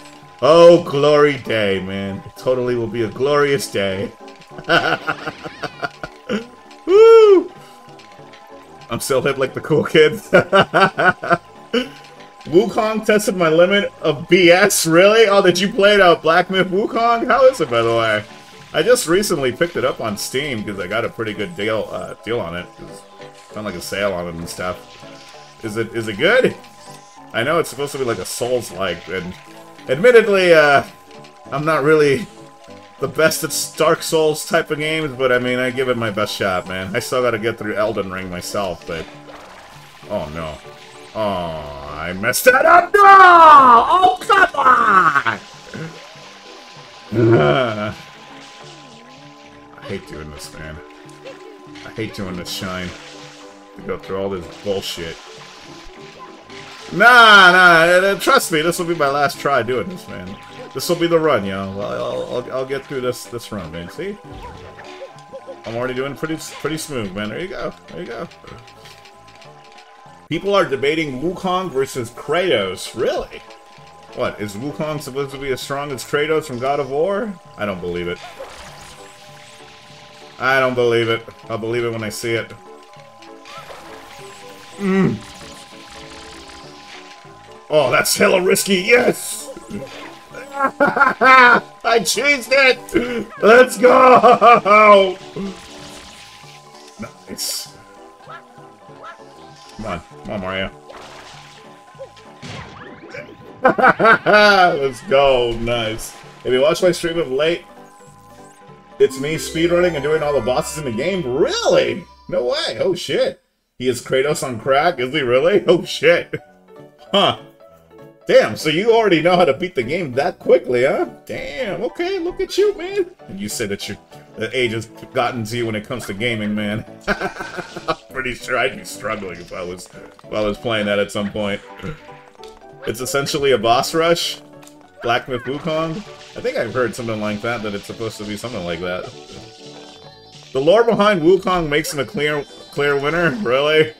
Oh, glory day, man. It totally will be a glorious day. Woo! I'm still hip like the cool kids. Wukong tested my limit of BS? Really? Oh, did you play it out Black Myth Wukong? How is it, by the way? I just recently picked it up on Steam because I got a pretty good deal uh, deal on it. Found like a sale on it and stuff. Is it is it good? I know it's supposed to be like a Souls-like, and admittedly, uh, I'm not really the best at Dark Souls type of games, but I mean, I give it my best shot, man. I still gotta get through Elden Ring myself, but... Oh, no. Oh, I messed that up! No! Oh, come on! I hate doing this, man. I hate doing this, Shine. To go through all this bullshit. Nah, nah, eh, eh, trust me, this will be my last try doing this, man. This will be the run, yo. I'll, I'll, I'll get through this this run, man. See? I'm already doing pretty pretty smooth, man. There you go. There you go. People are debating Wukong versus Kratos. Really? What, is Wukong supposed to be as strong as Kratos from God of War? I don't believe it. I don't believe it. I'll believe it when I see it. Mm. Oh, that's hella risky. Yes! I changed it! Let's go! Nice. Come on. Come on, Mario. Let's go. Nice. If you watch my stream of late, it's me speedrunning and doing all the bosses in the game? Really? No way. Oh, shit. He is Kratos on crack? Is he really? Oh, shit. Huh. Damn, so you already know how to beat the game that quickly, huh? Damn, okay, look at you, man. And you said that your that age has gotten to you when it comes to gaming, man. I'm pretty sure I'd be struggling if I was if I was playing that at some point. It's essentially a boss rush. Black Myth Wukong. I think I've heard something like that, that it's supposed to be something like that. The lore behind Wukong makes him a clear clear winner? Really?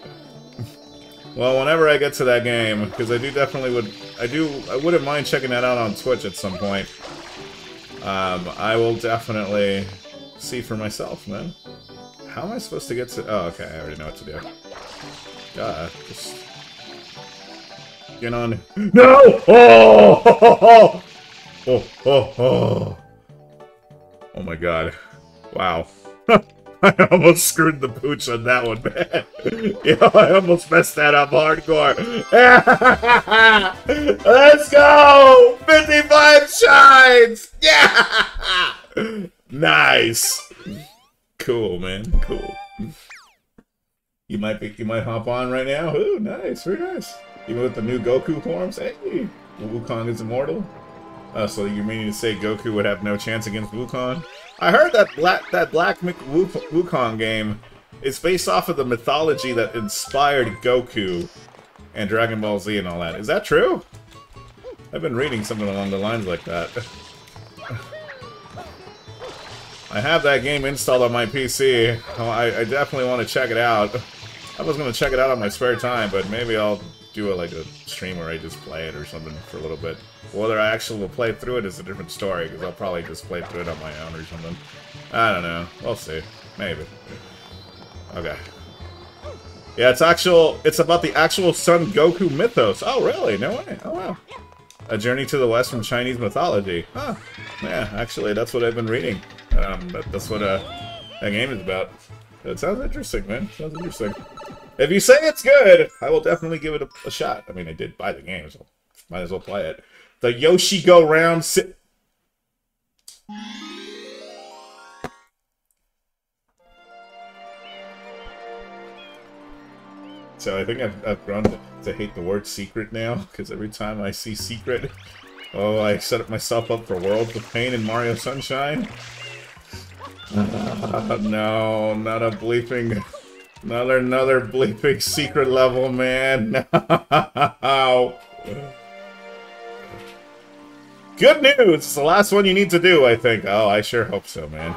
Well, whenever I get to that game, because I do definitely would, I do, I wouldn't mind checking that out on Twitch at some point. Um, I will definitely see for myself, man. How am I supposed to get to, oh, okay, I already know what to do. God, just... Get on. No! Oh! Oh, oh, oh, oh. Oh my god. Wow. I almost screwed the pooch on that one, man. Yo, I almost messed that up hardcore. Let's go! 55 shines! Yeah! Nice. Cool, man. Cool. You might be, you might hop on right now. Ooh, nice, very nice. Even with the new Goku forms, hey, Wukong is immortal. Uh, so you're meaning to say Goku would have no chance against Wukong? I heard that Black that Black Wukong game is based off of the mythology that inspired Goku and Dragon Ball Z and all that. Is that true? I've been reading something along the lines like that. I have that game installed on my PC. Oh, I, I definitely want to check it out. I was going to check it out on my spare time, but maybe I'll do a, like a stream where I just play it or something for a little bit. Whether I actually will play through it is a different story, because I'll probably just play through it on my own or something. I don't know. We'll see. Maybe. Okay. Yeah, it's actual. It's about the actual Son Goku mythos. Oh, really? No way. Oh, wow. A journey to the west from Chinese mythology. Huh. Yeah, actually, that's what I've been reading. Um, that's what uh, that game is about. It sounds interesting, man. Sounds interesting. If you say it's good, I will definitely give it a, a shot. I mean, I did buy the game, so might as well play it. The Yoshi Go Round si So I think I've, I've grown to, to hate the word secret now, because every time I see secret, oh, I set up myself up for worlds of pain in Mario Sunshine. Uh, no, not a bleeping, another, another bleeping secret level, man. No. Good news! It's the last one you need to do, I think. Oh, I sure hope so, man.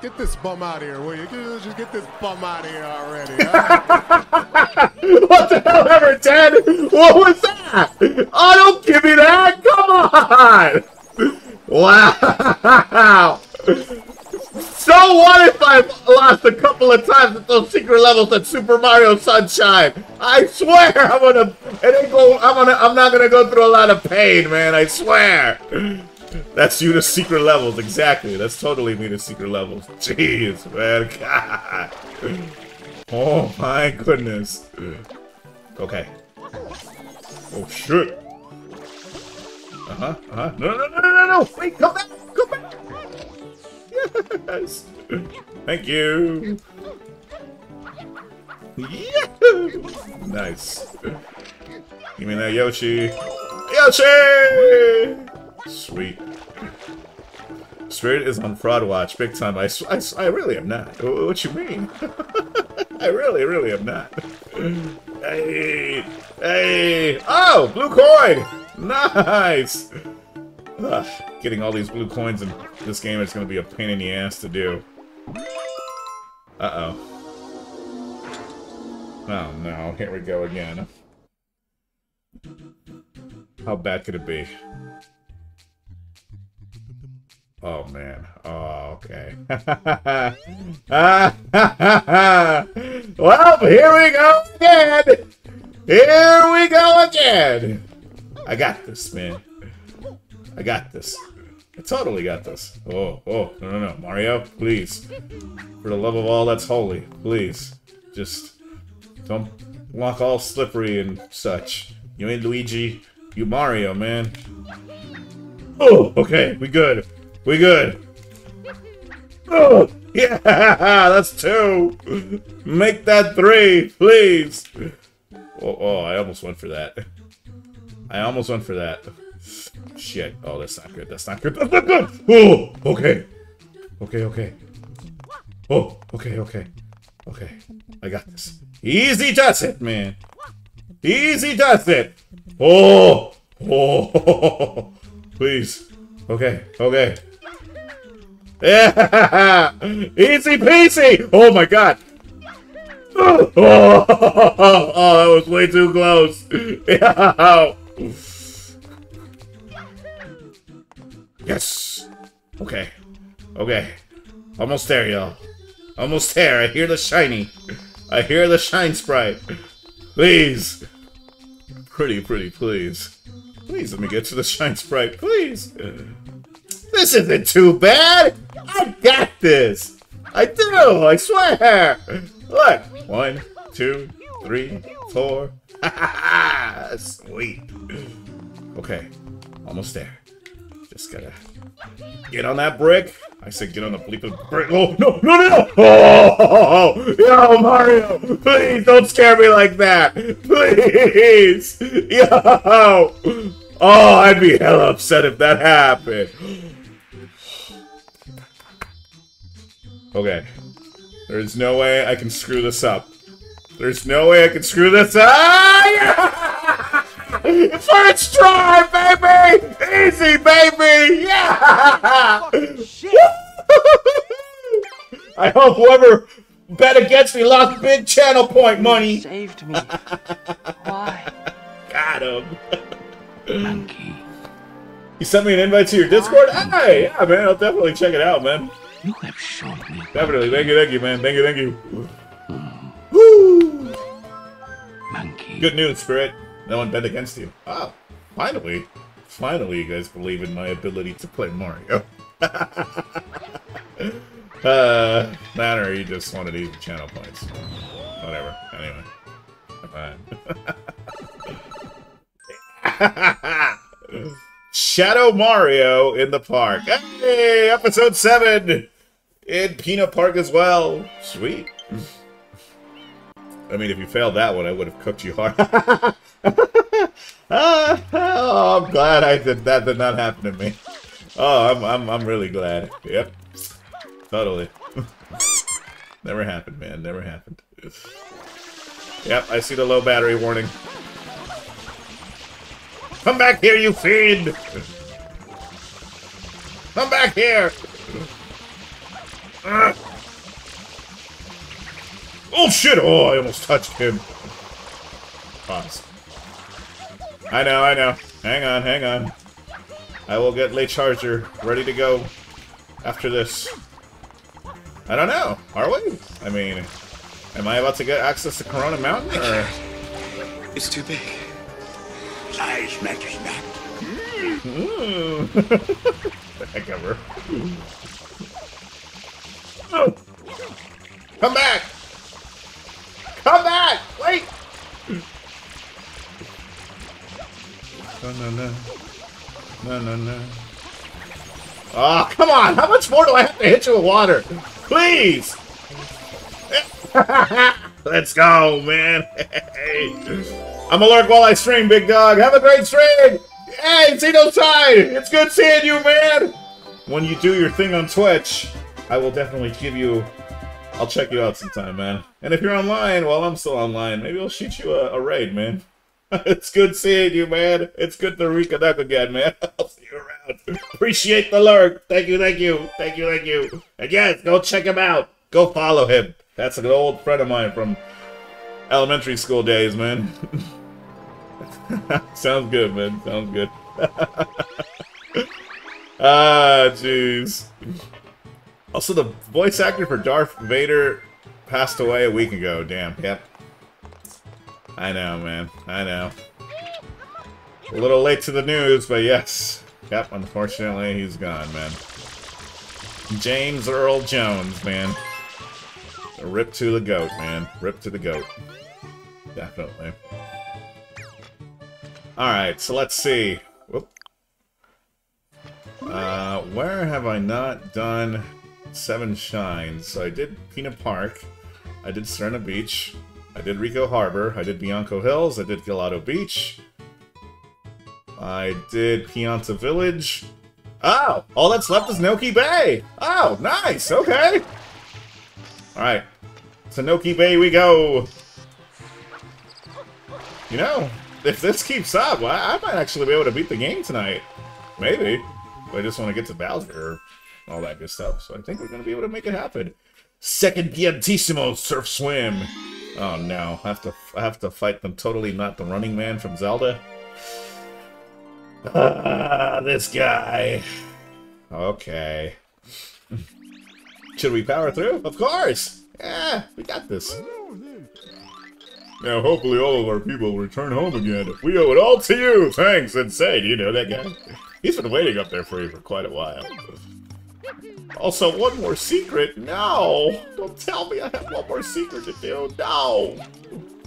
Get this bum out of here, will you? Just get this bum out of here already. what the hell ever, Ted? What was that? Oh, don't give me that! Come on! Wow! So what if I've lost a couple of times at those secret levels at Super Mario Sunshine? I swear I'm gonna it ain't go I'm gonna I'm not gonna go through a lot of pain, man, I swear. That's you to secret levels, exactly. That's totally me to secret levels. Jeez, man. God. Oh my goodness. Okay. Oh shit. Uh-huh. Uh-huh. No, no, no, no, no, no! Wait, come back! Come back! Yes! Thank you! Yahoo! Nice. Give me that Yoshi. Yoshi! Sweet. Spirit is on fraud watch, big time. I, I, I really am not. What you mean? I really, really am not. Hey! Hey! Oh! Blue coin! Nice! Ugh, getting all these blue coins in this game is going to be a pain in the ass to do. Uh-oh. Oh no, here we go again. How bad could it be? Oh man. Oh, okay. well, here we go again! Here we go again. I got this, man. I got this. I totally got this. Oh, oh, no, no, no. Mario, please. For the love of all that's holy, please. Just don't walk all slippery and such. You ain't Luigi. You Mario, man. Oh, okay. We good. We good. Oh, yeah, that's two. Make that three, please. Oh, oh, I almost went for that. I almost went for that. Shit. Oh, that's not good. That's not good. That's not good. Oh, okay. Okay, okay. Oh, okay, okay. Okay. I got this. Easy does it, man. Easy does it. Oh. Oh. Please. Okay, okay. Yeah! Easy peasy! Oh my god! Oh, oh, that was way too close. Yeah. Yes. Okay. Okay. Almost there, y'all. Almost there. I hear the shiny. I hear the shine sprite. Please. Pretty, pretty, please. Please let me get to the shine sprite. Please. This isn't too bad. I got this. I do. I swear. Look. One, two, three, four. Sweet. Okay. Almost there. Just gotta get on that brick. I said get on the bleeping brick. Oh, no, no, no, no. Oh, yo, Mario. Please don't scare me like that. Please. Yo. Oh, I'd be hell upset if that happened. Okay. There's no way I can screw this up. There's no way I can screw this up. Yeah! First try, baby! Easy, baby! Yeah! I hope whoever bet against me lost big channel point money. Saved me. Why? Got him. Monkey. You sent me an invite to your Discord? Hey, yeah, man, I'll definitely check it out, man. You have shown me. Definitely. Thank you, thank you, man. Thank you, thank you. Hmm. Woo! Monkey. Good news, Spirit. No one bet against you. Ah, finally. Finally, you guys believe in my ability to play Mario. uh, or you just wanted eat channel points. Whatever. Anyway. Fine. Shadow Mario in the park. Hey, episode 7! In Pinna Park as well. Sweet. I mean, if you failed that one, I would have cooked you hard. oh, I'm glad I did that. Did not happen to me. Oh, I'm, I'm, I'm really glad. Yep, totally. Never happened, man. Never happened. Yep, I see the low battery warning. Come back here, you fiend! Come back here! Ah. Oh shit! Oh, I almost touched him. Pause. I know, I know. Hang on, hang on. I will get late charger ready to go after this. I don't know. Are we? I mean, am I about to get access to Corona Mountain or? It's too big. Size matters not. Mm. the heck ever. Oh. Come back! No, no, no. No, no, no. Oh, come on! How much more do I have to hit you with water? Please! Let's go, man! I'm alert while I stream, big dog. Have a great stream! Hey, Zeno Tide! It's good seeing you, man! When you do your thing on Twitch, I will definitely give you... I'll check you out sometime, man. And if you're online, while I'm still online, maybe I'll shoot you a, a raid, man. It's good seeing you, man. It's good to reconnect again, man. I'll see you around. Appreciate the lurk. Thank you, thank you, thank you, thank you. And yes, go check him out. Go follow him. That's an old friend of mine from elementary school days, man. Sounds good, man. Sounds good. ah, jeez. Also, the voice actor for Darth Vader passed away a week ago. Damn. Yep. I know, man. I know. A little late to the news, but yes. Yep, unfortunately, he's gone, man. James Earl Jones, man. Rip to the goat, man. Rip to the goat. Definitely. Alright, so let's see. Whoop. Uh, where have I not done Seven Shines? So I did Pinna Park. I did Sirena Beach. I did Ricco Harbor. I did Bianco Hills. I did Gelato Beach. I did Pianta Village. Oh, all that's left is Noki Bay. Oh, nice. Okay. All right. To Noki Bay we go. You know, if this keeps up, I, I might actually be able to beat the game tonight. Maybe. But I just want to get to Bowser all that good stuff. So I think we're going to be able to make it happen. Second Piantissimo Surf Swim. Oh no, I have to I have to fight them totally not the running man from Zelda. Ah, this guy. Okay. Should we power through? Of course! Yeah, we got this. Now, hopefully all of our people will return home again. We owe it all to you! Thanks, Insane, you know that guy? He's been waiting up there for you for quite a while. Also, one more secret? No! Don't tell me I have one more secret to do. No!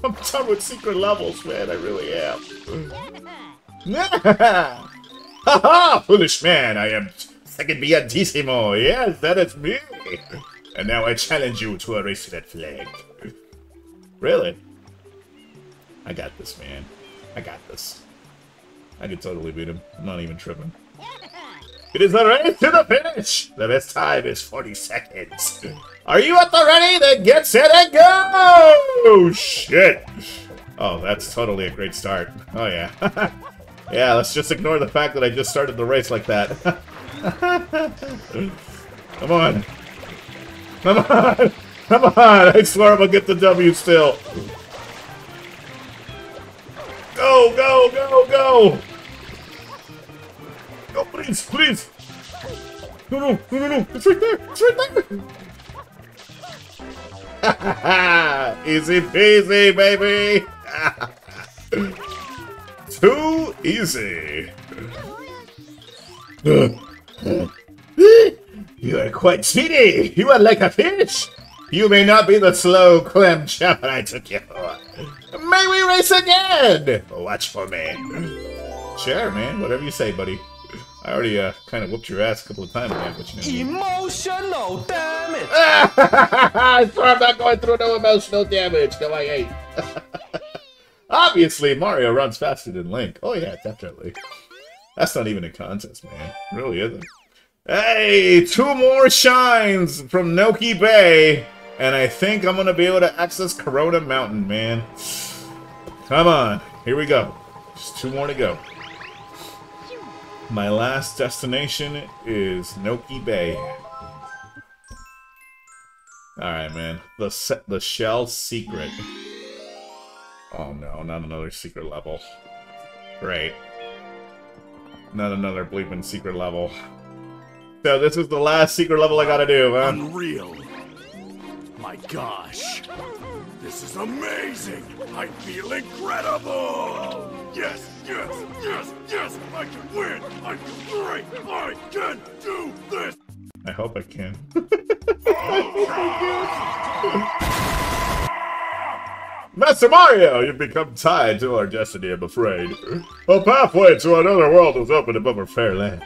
I'm done with secret levels, man. I really am. Ha ha! Foolish man, I am second Piantissimo. Yes, that is me. And now I challenge you to a race that flag. Really? I got this, man. I got this. I can totally beat him. I'm not even tripping. It is the race to the finish! The best time is 40 seconds. Are you at the ready? Then get set and go! Oh, shit! Oh, that's totally a great start. Oh, yeah. yeah, let's just ignore the fact that I just started the race like that. Come on. Come on! Come on! I swear I'm gonna get the W still. Go, go, go, go! Go, please, please! No, no, no, no, no! It's right there! It's right there! easy peasy, baby! Too easy! you are quite speedy! You are like a fish! You may not be the slow clam chopper I took you for. May we race again? Watch for me. Sure, man. Whatever you say, buddy. I already uh, kind of whooped your ass a couple of times, man, but you know. Emotional damage! I swear I'm not going through no emotional damage. Go I hate. Obviously, Mario runs faster than Link. Oh yeah, definitely. That's not even a contest, man. It really isn't. Hey, two more shines from Noki Bay. And I think I'm going to be able to access Corona Mountain, man. Come on. Here we go. Just two more to go. My last destination is Noki Bay. Alright, man. The se the shell secret. Oh no, not another secret level. Great. Not another bleeping secret level. So this is the last secret level I gotta do, man. Unreal. My gosh. This is amazing. I feel incredible. Yes, yes, yes, yes. I can win. I can great. I can do this. I hope I can. Master Mario, you've become tied to our destiny, I'm afraid. A pathway to another world is open above our fair land.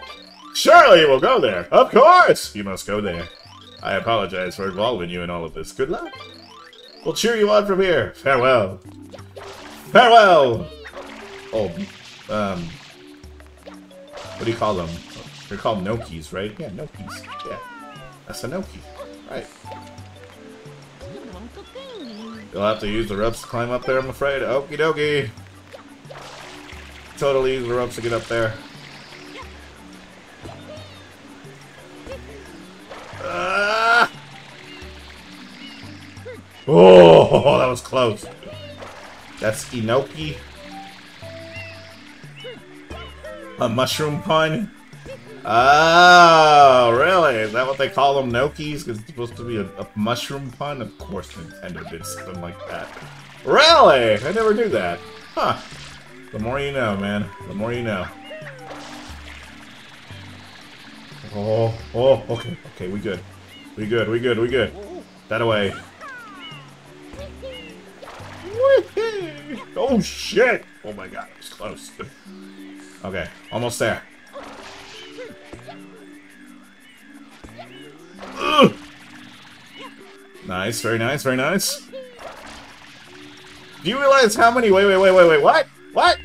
Surely you will go there. Of course! You must go there. I apologize for involving you in all of this. Good luck. We'll cheer you on from here. Farewell. Farewell! Oh, um... What do you call them? They're called Nokis, right? Yeah, Nokis. Yeah. That's a Noki. Right. You'll have to use the ropes to climb up there, I'm afraid. Okie dokie. Totally use the ropes to get up there. Ah! Oh, that was close. That's Enoki. A mushroom pun? Oh, really? Is that what they call them, Nokis? Because it's supposed to be a, a, mushroom pun? Of course Nintendo did something like that. Really? I never knew that. Huh. The more you know, man. The more you know. Oh, oh, okay, okay, we good. We good, we good, we good. That away. Oh shit! Oh my god, it was close. Okay, almost there. Ugh. Nice, very nice, very nice. Do you realize how many- wait, wait, wait, wait, wait, what? What?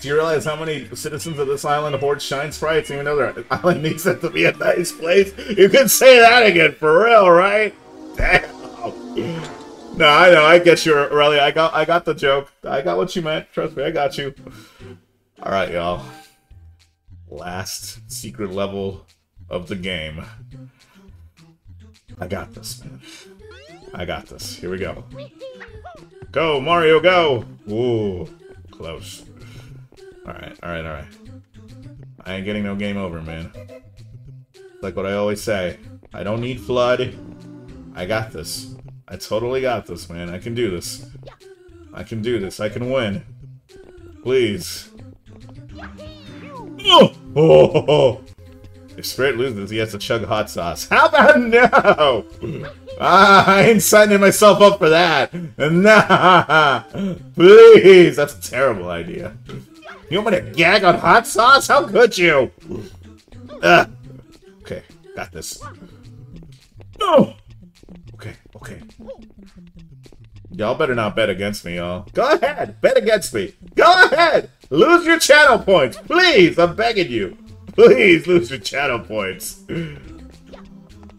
Do you realize how many citizens of this island hoard shine sprites even though their island needs it to be a nice place? You can say that again, for real, right? No, I know, I get you, Aurelia. I got I got the joke. I got what you meant. Trust me, I got you. Alright, y'all. Last secret level of the game. I got this, man. I got this. Here we go. Go, Mario, go! Ooh, close. Alright, alright, alright. I ain't getting no game over, man. Like what I always say. I don't need FLUDD. I got this. I totally got this, man. I can do this. I can do this. I can win. Please. Oh! oh. If Spirit loses, he has to chug hot sauce. How about no? Ah, I ain't signing myself up for that. Nah. Please. That's a terrible idea. You want me to gag on hot sauce? How could you? Uh, okay, got this. No! Okay, okay. Y'all better not bet against me, y'all. Go ahead, bet against me. Go ahead! Lose your channel points, please! I'm begging you. Please lose your channel points.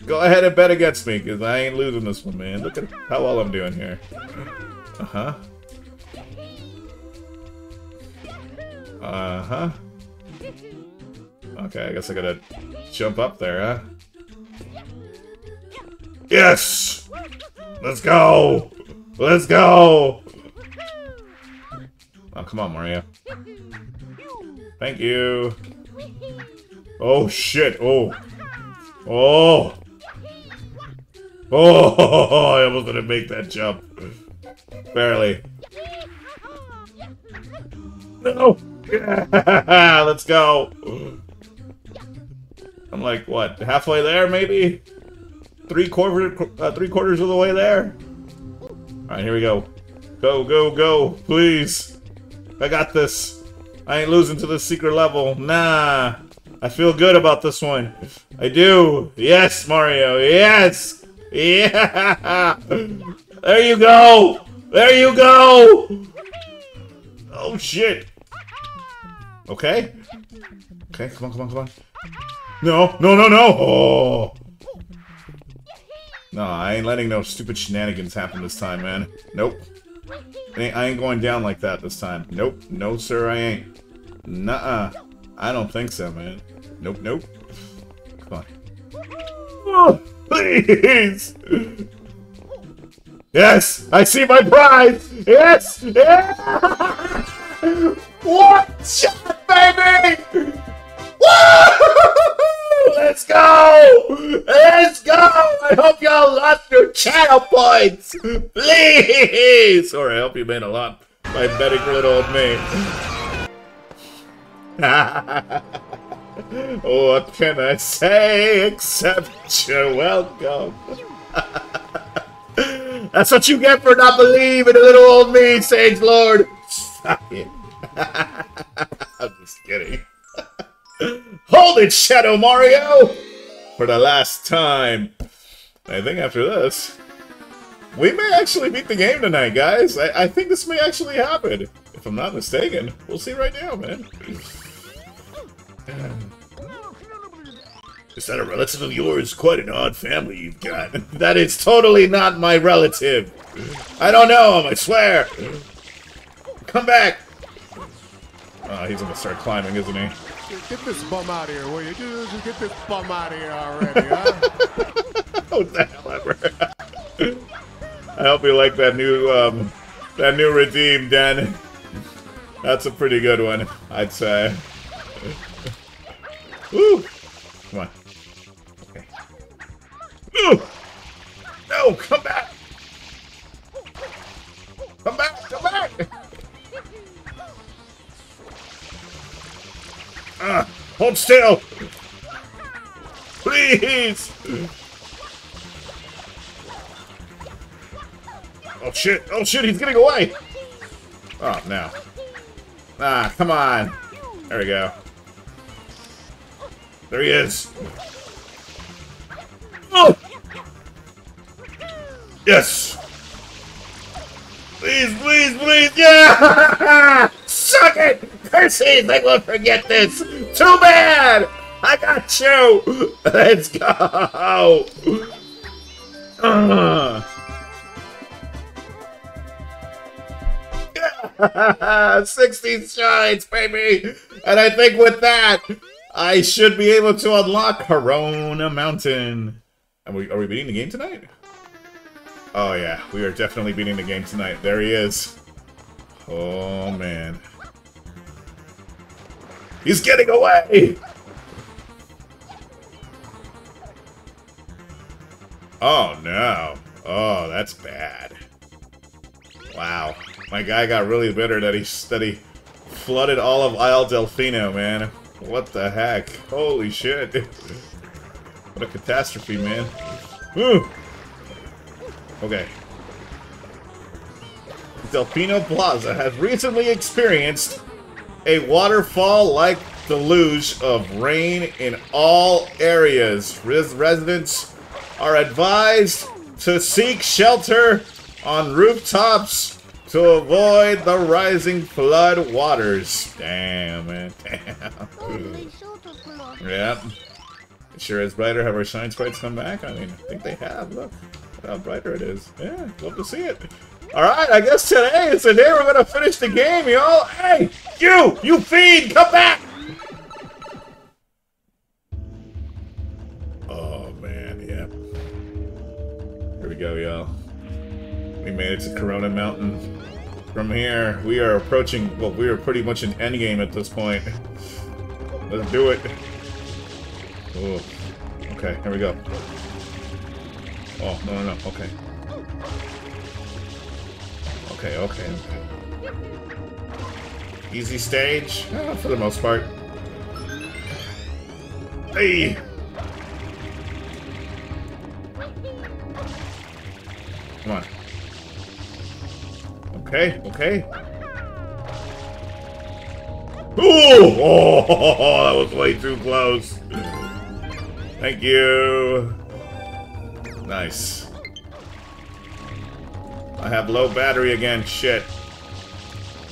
Go ahead and bet against me, because I ain't losing this one, man. Look at how well I'm doing here. Uh-huh. Uh-huh. Okay, I guess I gotta jump up there, huh? Yes! Let's go! Let's go! Oh, come on, Mario. Thank you. Oh, shit. Oh. Oh! Oh, I almost didn't make that jump. Barely. No! Yeah, let's go. I'm like, what, halfway there, maybe? Three quarter, uh, three quarters of the way there? Alright, here we go. Go, go, go, please. I got this. I ain't losing to this secret level. Nah. I feel good about this one. I do. Yes, Mario. Yes. Yeah. There you go. There you go. Oh, shit. Okay. Okay, come on, come on, come on. No, no, no, no. Oh. No, I ain't letting no stupid shenanigans happen this time, man. Nope. I ain't, going down like that this time. Nope. No, sir, I ain't. Nuh-uh. I don't think so, man. Nope, nope. Come on. Oh, please! Yes! I see my prize! Yes! Yeah! What shot, baby! Woo! Let's go! Let's go! I hope y'all lost your channel points! Please! Or I hope you made a lot by betting little old me. what can I say except you're welcome? That's what you get for not believing in little old me, Sage Lord! Stop it. I'm just kidding. Hold it, Shadow Mario! For the last time. I think after this, we may actually beat the game tonight, guys. I, I think this may actually happen. If I'm not mistaken. We'll see right now, man. Is that a relative of yours? Quite an odd family you've got. that is totally not my relative. I don't know him, I swear. Come back. Oh, he's gonna start climbing, isn't he? Get this bum out of here, will you? Just get this bum out of here already, huh? What the hell ever. I hope you like that new, um, that new redeem, Dan. That's a pretty good one, I'd say. Woo! Come on. Okay. No! No, come back! Come back, come back! Hold still! Please! Oh shit, oh shit, he's getting away! Oh, no. Ah, come on. There we go. There he is. Oh! Yes! Please, please, please, yeah! Suck it! Curses, they won't forget this! Too bad! I got you! Let's go! Uh. 60 shines, baby! And I think with that, I should be able to unlock Corona Mountain. Are we, are we beating the game tonight? Oh yeah, we are definitely beating the game tonight. There he is. Oh man. He's getting away! Oh no. Oh, that's bad. Wow. My guy got really bitter that he, that he flooded all of Isle Delfino, man. What the heck? Holy shit. what a catastrophe, man. Whew. Okay. Delfino Plaza has recently experienced a waterfall-like deluge of rain in all areas. Res residents are advised to seek shelter on rooftops to avoid the rising flood waters. Damn, man. Damn. yep. Sure is brighter. Have our shine sprites come back? I mean, I think they have. Look how brighter it is. Yeah, love to see it. Alright, I guess today is the day we're gonna finish the game, y'all. Hey, you! You feed! Come back! Oh, man, yeah. Here we go, y'all. We made it to Corona Mountain. From here, we are approaching, well, we are pretty much in endgame at this point. Let's do it. Oh, okay, here we go. Oh, no, no, no, okay. Okay, okay. Easy stage, eh, for the most part. Hey! Come on. Okay, okay. Ooh! Oh, that was way too close. Thank you. Nice. Have low battery again. Shit.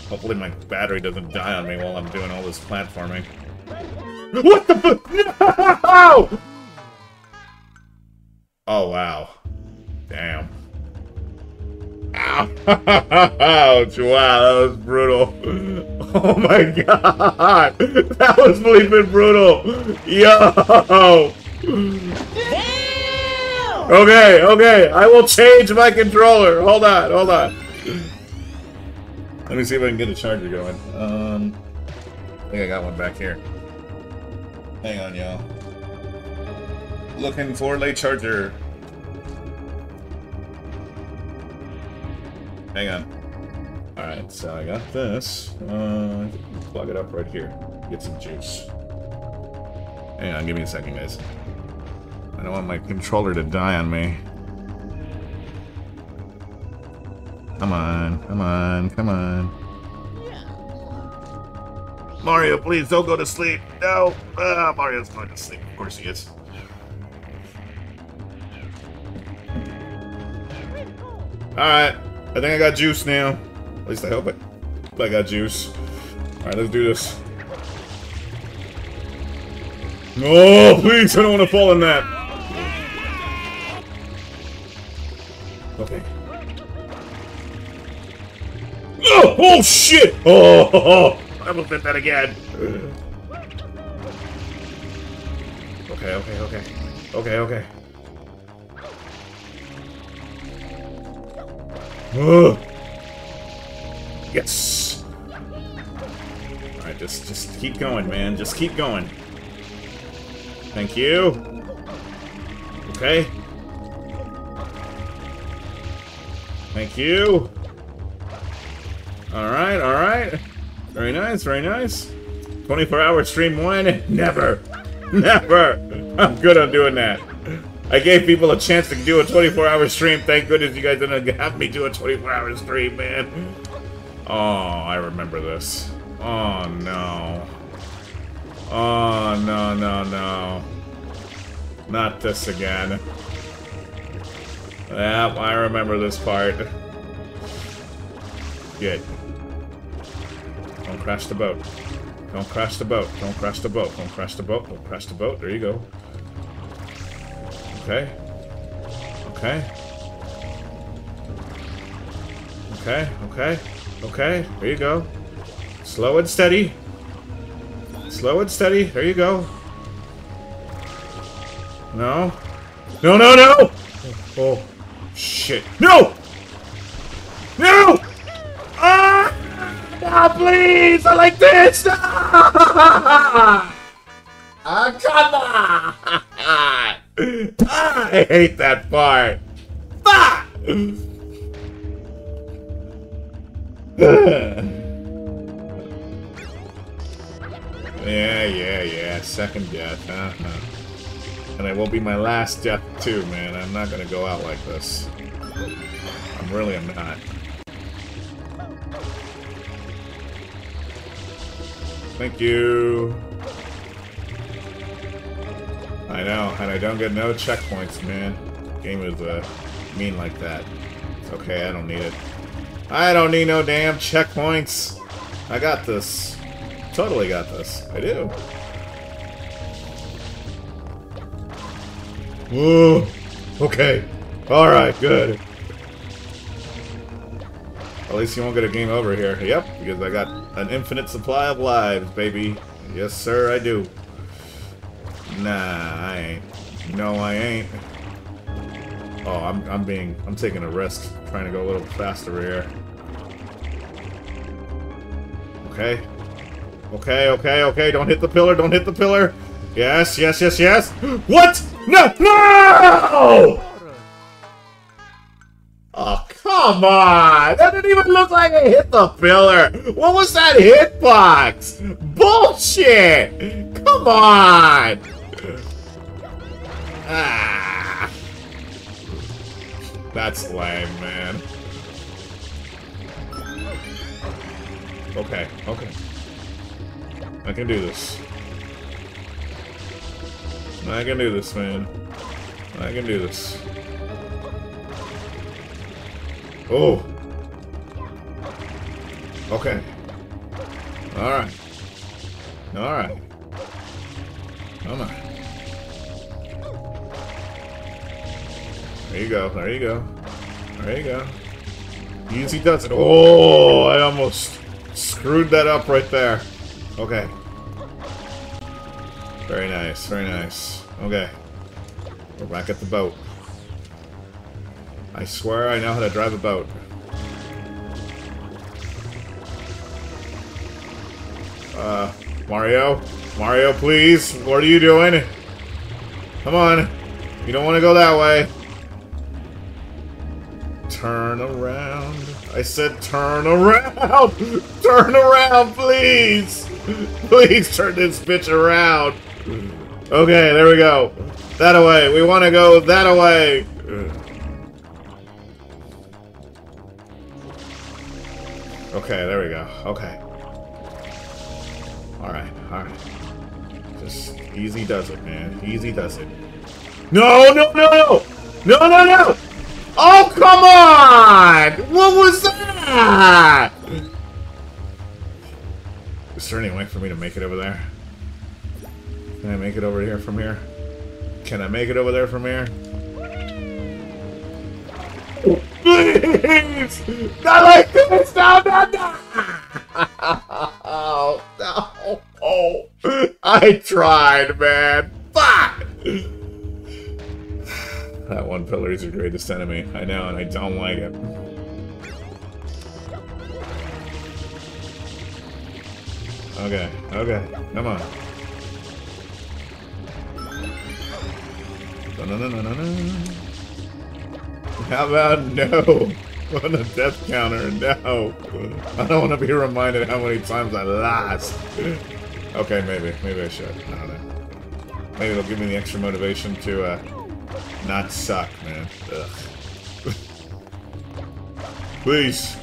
Hopefully my battery doesn't die on me while I'm doing all this platforming. What the fuck? No! Oh, wow. Damn. Ouch, wow, that was brutal. Oh my god! That was bleeping brutal! Yo! Okay, okay, I will change my controller. Hold on, hold on. Let me see if I can get a charger going. Um, I think I got one back here. Hang on, y'all. Looking for late charger. Hang on. Alright, so I got this. Uh, plug it up right here. Get some juice. Hang on, give me a second, guys. I don't want my controller to die on me. Come on, come on, come on. Mario, please don't go to sleep. No. Ah, Mario's going to sleep. Of course he is. Alright. I think I got juice now. At least I hope it. I got juice. Alright, let's do this. No, please, I don't want to fall in that. Okay. Oh, oh shit! Oh, oh, I almost did that again. Okay, okay, okay. Okay, okay. Ugh. Yes. All right, just just keep going, man. Just keep going. Thank you. Okay. Thank you. All right, all right. Very nice, very nice. 24 hour stream one? Never. Never. I'm good on doing that. I gave people a chance to do a 24 hour stream. Thank goodness you guys didn't have me do a 24 hour stream, man. Oh, I remember this. Oh, no. Oh, no, no, no. Not this again. Yep, I remember this part. Good. Don't crash the boat. Don't crash the boat. Don't crash the boat. Don't crash the boat. Don't crash the boat. There you go. Okay. Okay. Okay, okay, okay. There you go. Slow and steady. Slow and steady. There you go. No. No, no, no! Oh, shit. No! No! Ah! No, please! I like this! Ah, come on! I hate that part. Ah! yeah, yeah, yeah. Second death. Uh -huh. And it will be my last death too, man. I'm not gonna go out like this. I'm really am not. Thank you. I know, and I don't get no checkpoints, man. Game is uh, mean like that. It's okay, I don't need it. I don't need no damn checkpoints. I got this. Totally got this. I do. Whoa. Okay. Alright, good. At least you won't get a game over here. Yep, because I got an infinite supply of lives, baby. Yes, sir, I do. Nah, I ain't. No, I ain't. Oh, I'm, I'm being, I'm taking a risk, trying to go a little faster here. Okay. Okay, okay, okay, don't hit the pillar, don't hit the pillar. Yes, yes, yes, yes. What? No, no! Come on! That didn't even look like it hit the pillar! What was that hitbox? Bullshit! Come on! Ah. That's lame, man. Okay, okay. I can do this. I can do this, man. I can do this. Oh. Okay. Alright. Alright. Come on. There you go. There you go. There you go. Easy does it. Oh, I almost screwed that up right there. Okay. Very nice. Very nice. Okay. We're back at the boat. I swear I know how to drive a boat. Uh, Mario? Mario, please? What are you doing? Come on. You don't want to go that way. Turn around. I said turn around! Turn around, please! Please turn this bitch around. Okay, there we go. That away. We want to go that away. Okay, there we go. Okay. Alright, alright. Just easy does it, man. Easy does it. No, no, no! No, no, no! Oh, come on! What was that? Is there any way for me to make it over there? Can I make it over here from here? Can I make it over there from here? Please! Not like this! No, no, no! Oh, no! Oh, I tried, man! Fuck! That one pillar is your greatest enemy. I know, and I don't like it. Okay, okay, come on. No, no, no, no, no. How about no? On a death counter, no. I don't want to be reminded how many times I lost. Okay, maybe. Maybe I should. I don't know. Maybe it'll give me the extra motivation to, uh, not suck, man. Please.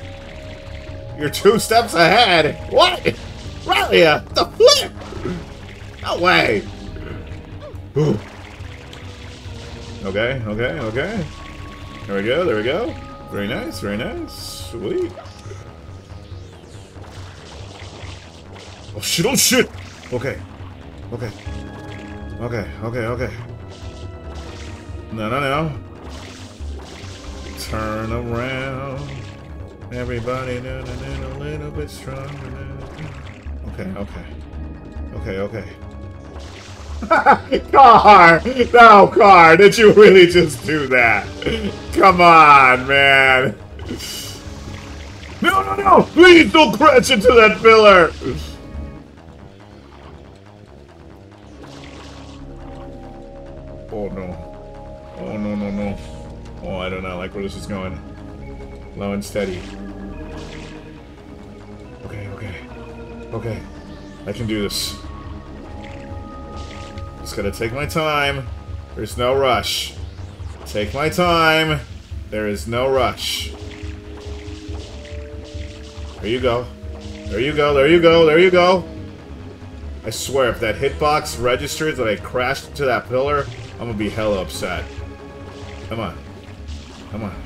You're two steps ahead. What? Ralia, the flip! No way. Ooh. Okay, okay, okay. There we go, there we go. Very nice, very nice. Sweet. Oh shit, oh shit! Okay. Okay. Okay, okay, okay. No, no, no. Turn around. Everybody no, a little bit stronger. Okay, okay. Okay, okay. car! No, car! Did you really just do that? Come on, man! No, no, no! Please don't crash into that pillar! Oh no. Oh no, no, no. Oh, I do not like where this is going. Low and steady. Okay, okay. Okay. I can do this. Just gotta take my time. There's no rush. Take my time. There is no rush. There you go. There you go, there you go, there you go. I swear, if that hitbox registers that I crashed into that pillar, I'm gonna be hella upset. Come on. Come on.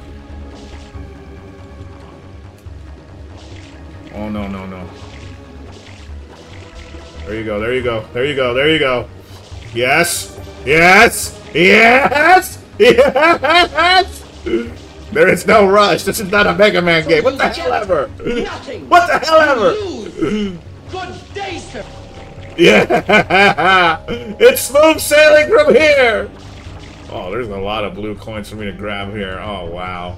Oh, no, no, no. There you go, there you go, there you go, there you go. Yes! Yes! Yes! Yes! There is no rush. This is not a Mega Man game. What the hell ever? Nothing. What the hell ever? Good day, sir. Yeah! It's smooth sailing from here! Oh, there's a lot of blue coins for me to grab here. Oh, wow.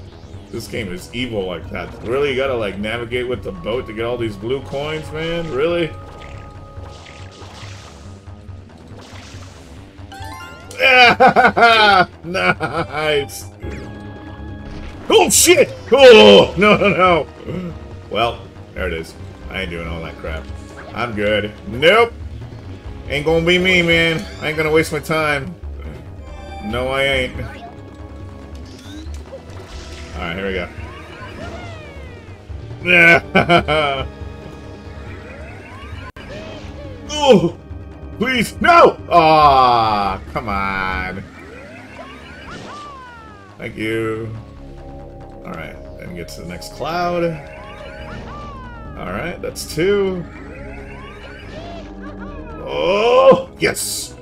This game is evil like that. Really? You gotta, like, navigate with the boat to get all these blue coins, man? Really? nice! Oh, shit! Oh! No, no, no! Well, there it is. I ain't doing all that crap. I'm good. Nope! Ain't gonna be me, man. I ain't gonna waste my time. No, I ain't. Alright, here we go. Yeah! oh! Please, no! Ah, come on. Thank you. Alright, then get to the next cloud. Alright, that's two. Oh, yes!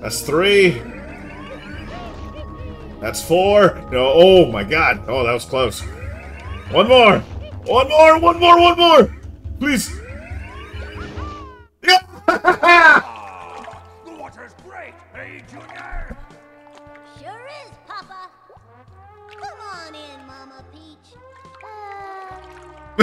That's three. That's four. No, oh my god. Oh, that was close. One more. One more, one more, one more. Please. Yep.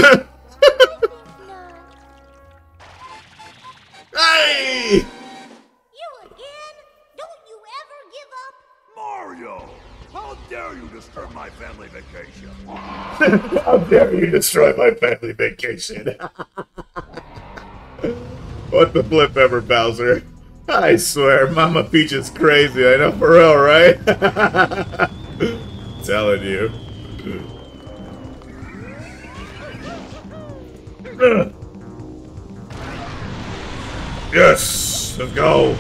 hey! you again? Don't you ever give up? Mario! How dare you disturb my family vacation? How dare you destroy my family vacation? what the flip ever, Bowser? I swear, Mama Peach is crazy. I know for real, right? Telling you. Yes! Let's go!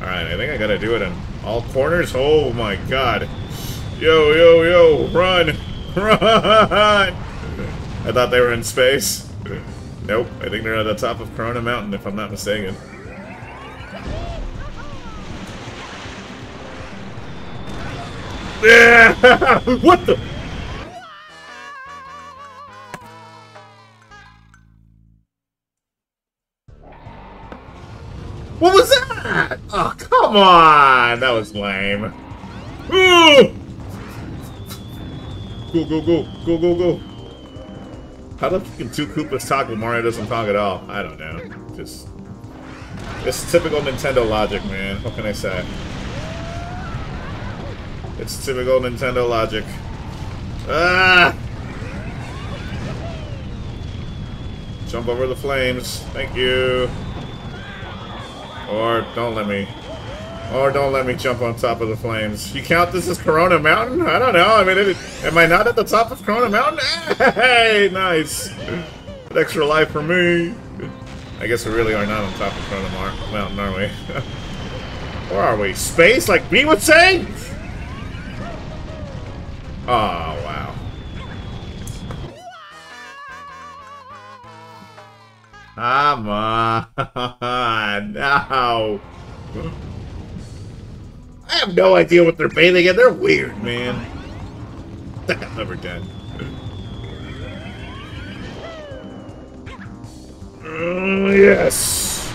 Alright, I think I gotta do it in all corners. Oh my god. Yo, yo, yo, run! Run! I thought they were in space. Nope, I think they're at the top of Corona Mountain, if I'm not mistaken. Yeah! what the? What was that? Oh, come on! That was lame. Go, go, go, go, go, go. How the fucking two Koopas talk when Mario doesn't talk at all? I don't know. Just... It's typical Nintendo logic, man. What can I say? It's typical Nintendo logic. Ah! Jump over the flames. Thank you. Or don't let me. Or don't let me jump on top of the flames. You count this as Corona Mountain? I don't know. I mean, it, am I not at the top of Corona Mountain? Hey, nice. An extra life for me. I guess we really are not on top of Corona Mountain, are we? Where are we? Space, like B would say? Oh, wow. Come on. No. I have no idea what they're bathing in. They're weird, man. Never done. Uh, yes.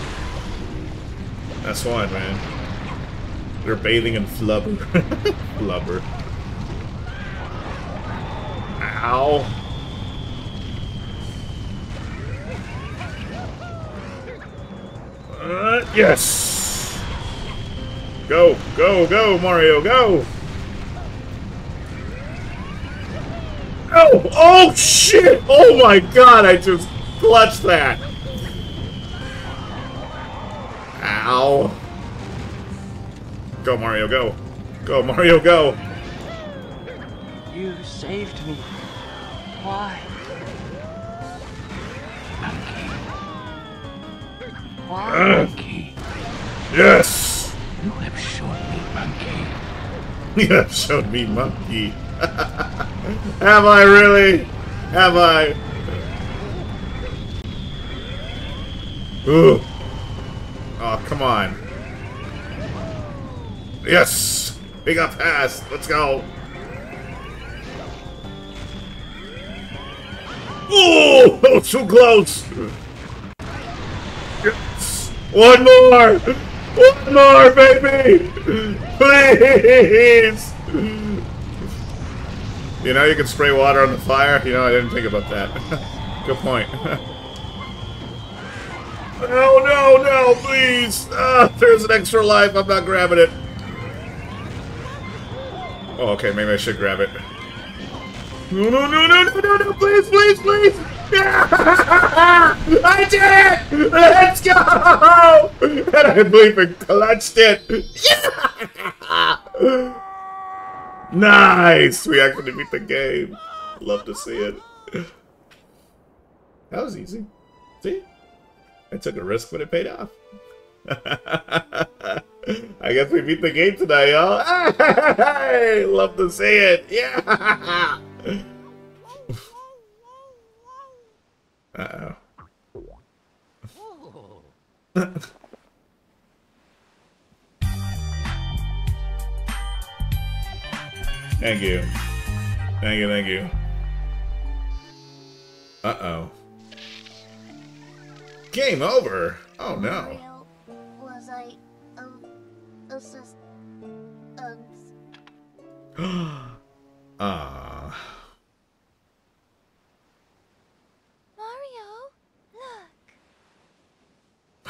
That's one, man. They're bathing in flubber. flubber. Ow. Uh, yes! Go, go, go, Mario, go! Oh, oh shit! Oh my god, I just clutched that! Ow. Go, Mario, go. Go, Mario, go! You saved me. Why? Why? Yes! You have shown me monkey. You have shown me monkey. have I really? Have I? Ooh. Oh, come on. Yes! We got past. Let's go. Oh, that was too close. Yes. One more. One more, baby. Please. You know you can spray water on the fire? You know, I didn't think about that. Good point. no, no, no, please. Ah, there's an extra life. I'm not grabbing it. Oh, okay, maybe I should grab it. No, no, no, no, no, no, no, please, please, please! I did it! Let's go! And I bleeping clutched it! Nice! We actually beat the game. Love to see it. That was easy. See? I took a risk, but it paid off. I guess we beat the game tonight, y'all. Love to see it. Yeah. Uh oh. thank you. Thank you, thank you. Uh oh. Game over. Oh no. Was I um um Ah. Mario? Look.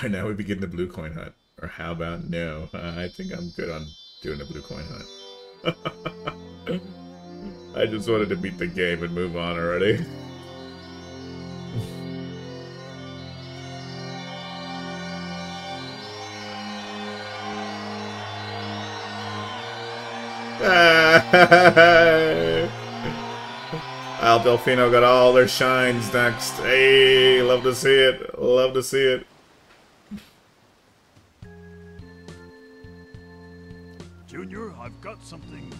By now we begin the blue coin hunt. Or how about no? Uh, I think I'm good on doing the blue coin hunt. I just wanted to beat the game and move on already. Isle Delfino got all their shines next. Hey, love to see it. Love to see it. Junior, I've got something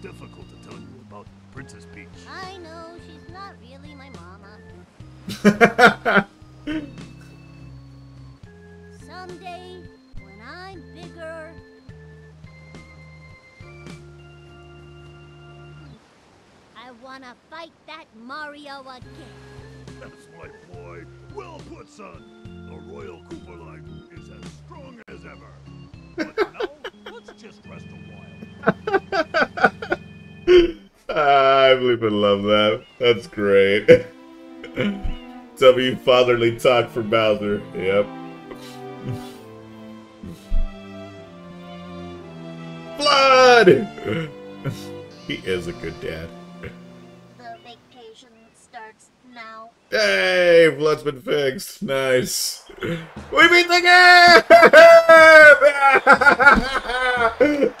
difficult to tell you about Princess Peach. I know she's not really my mama. Someday, when I'm bigger, I wanna fight that Mario again. That's my boy. Well put, son. The Royal Koopa line is as strong as ever. I love that. That's great. W fatherly talk for Bowser. Yep. Blood! he is a good dad. The vacation starts now. Yay! Blood's been fixed. Nice. We beat the game!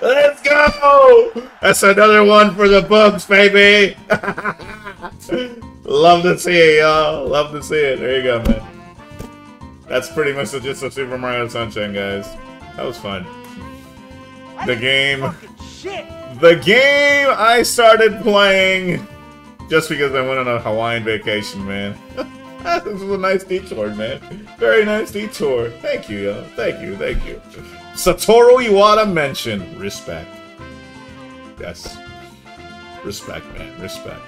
Let's go! That's another one for the books, baby! Love to see it, y'all. Love to see it. There you go, man. That's pretty much the gist of Super Mario Sunshine, guys. That was fun. The game. The game I started playing just because I went on a Hawaiian vacation, man. this was a nice detour, man. Very nice detour. Thank you, yo. Thank you, thank you. Satoru Iwata mentioned respect. Yes. Respect, man. Respect.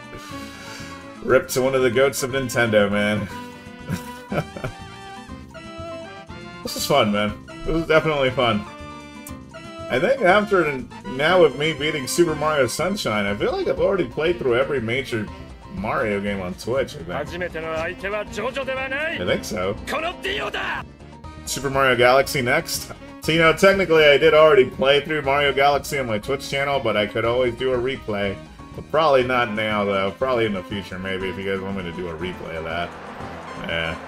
Rip to one of the goats of Nintendo, man. this is fun, man. This is definitely fun. I think after now with me beating Super Mario Sunshine, I feel like I've already played through every major Mario game on Twitch, I think. I think so. Super Mario Galaxy next. So, you know, technically I did already play through Mario Galaxy on my Twitch channel, but I could always do a replay. But probably not now, though. Probably in the future, maybe, if you guys want me to do a replay of that. Yeah.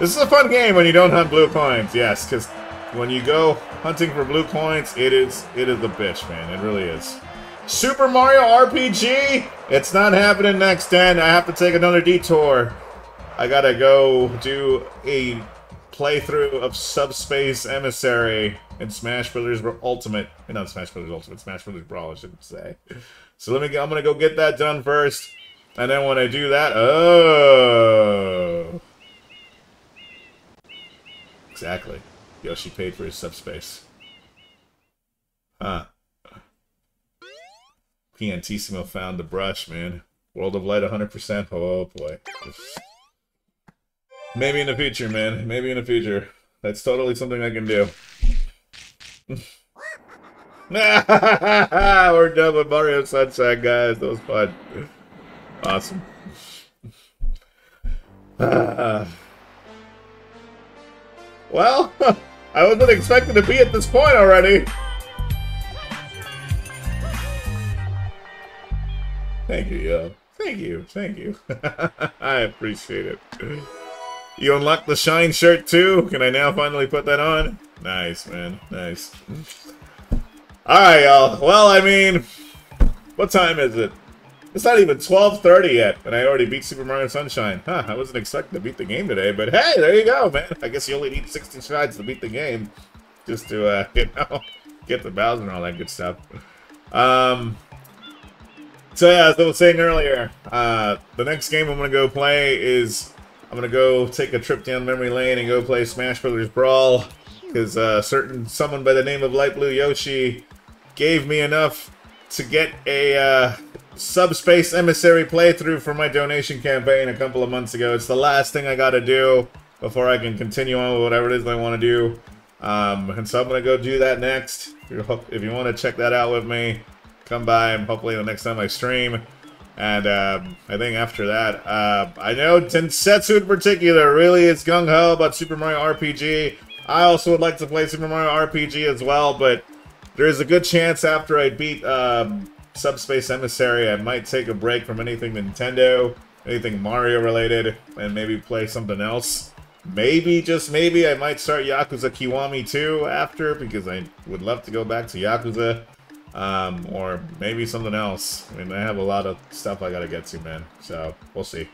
This is a fun game when you don't hunt blue coins, yes, because when you go hunting for blue coins, it is it is the bitch, man. It really is. Super Mario RPG? It's not happening next gen. I have to take another detour. I gotta go do a playthrough of Subspace Emissary in Smash Brothers Ultimate. Eh, not Smash Brothers Ultimate, Smash Brothers Brawl, I should say. So let me. I'm gonna go get that done first, and then when I do that, oh, exactly. Yoshi paid for his subspace. Huh. Piantissimo found the brush, man. World of Light 100%. Oh, boy. Maybe in the future, man. Maybe in the future. That's totally something I can do. We're done with Mario Sunshine, guys. That was fun. Awesome. Well, I wasn't expecting to be at this point already. Thank you, yo. Thank you. Thank you. I appreciate it. You unlocked the Shine shirt too? Can I now finally put that on? Nice, man. Nice. Alright, y'all. Well, I mean, what time is it? It's not even 12.30 yet, and I already beat Super Mario Sunshine. Huh, I wasn't expecting to beat the game today, but hey, there you go, man. I guess you only need 60 strides to beat the game. Just to, uh, you know, get the Bowser and all that good stuff. Um, so yeah, as I was saying earlier, uh, the next game I'm to go play is... I'm going to go take a trip down memory lane and go play Smash Brothers Brawl. Because uh, certain someone by the name of Light Blue Yoshi gave me enough to get a... Uh, Subspace Emissary playthrough for my donation campaign a couple of months ago. It's the last thing I gotta do before I can continue on with whatever it is I want to do. Um, and so I'm gonna go do that next. If you want to check that out with me, come by and hopefully the next time I stream. And um, I think after that, uh, I know Densetsu in particular really is gung-ho about Super Mario RPG. I also would like to play Super Mario RPG as well, but there's a good chance after I beat um, Subspace Emissary, I might take a break from anything Nintendo, anything Mario related, and maybe play something else. Maybe, just maybe, I might start Yakuza Kiwami 2 after, because I would love to go back to Yakuza. Um, or maybe something else. I mean, I have a lot of stuff I gotta get to, man. So, we'll see.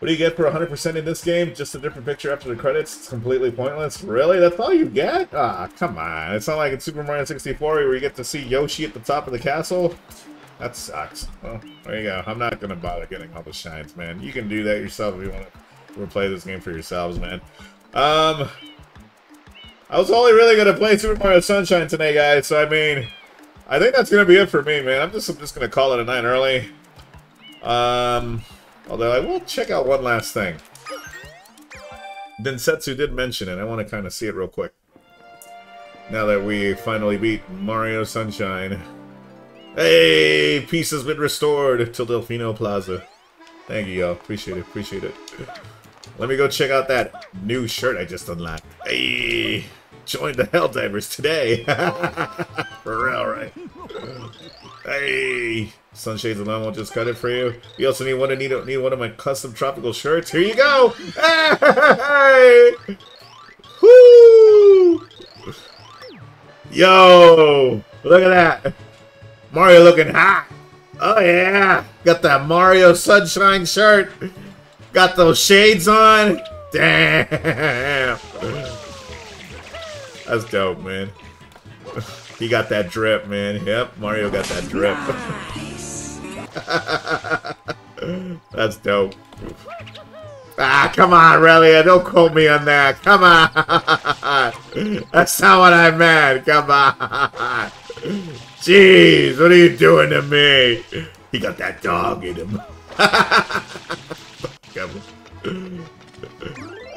What do you get for 100% in this game? Just a different picture after the credits? It's completely pointless? Really? That's all you get? Ah, come on. It's not like in Super Mario 64 where you get to see Yoshi at the top of the castle. That sucks. Well, there you go. I'm not going to bother getting all the shines, man. You can do that yourself if you want to play this game for yourselves, man. Um, I was only really going to play Super Mario Sunshine today, guys. So, I mean, I think that's going to be it for me, man. I'm just, I'm just going to call it a night early. Um... Although I will check out one last thing. Densetsu did mention it. I want to kind of see it real quick. Now that we finally beat Mario Sunshine. Hey! Peace has been restored to Delfino Plaza. Thank you, y'all. Appreciate it. Appreciate it. Let me go check out that new shirt I just unlocked. Hey! join the Helldivers today. for real, right? Hey, Sunshades alone will just cut it for you. You also need one need, need one of my custom tropical shirts. Here you go. Hey! Woo! Yo, look at that. Mario looking hot. Oh yeah, got that Mario Sunshine shirt. Got those shades on. Damn. That's dope, man. He got that drip, man. Yep, Mario got that drip. That's dope. Ah, come on, Relia. Don't quote me on that. Come on. That's not what I meant. Come on. Jeez, what are you doing to me? He got that dog in him.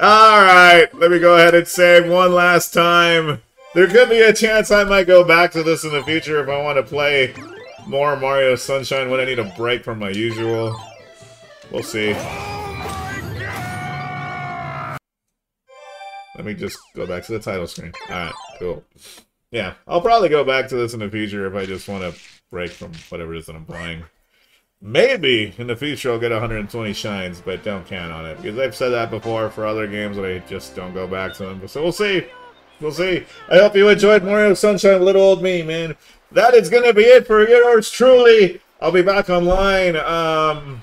Alright, let me go ahead and save one last time. There could be a chance I might go back to this in the future if I want to play more Mario Sunshine when I need a break from my usual. We'll see. Let me just go back to the title screen. Alright, cool. Yeah, I'll probably go back to this in the future if I just want to break from whatever it is that I'm playing. Maybe in the future I'll get 120 shines, but don't count on it. Because I've said that before for other games that I just don't go back to them. So we'll see. We'll see. I hope you enjoyed Mario Sunshine, little old me, man. That is going to be it for yours truly. I'll be back online. Um,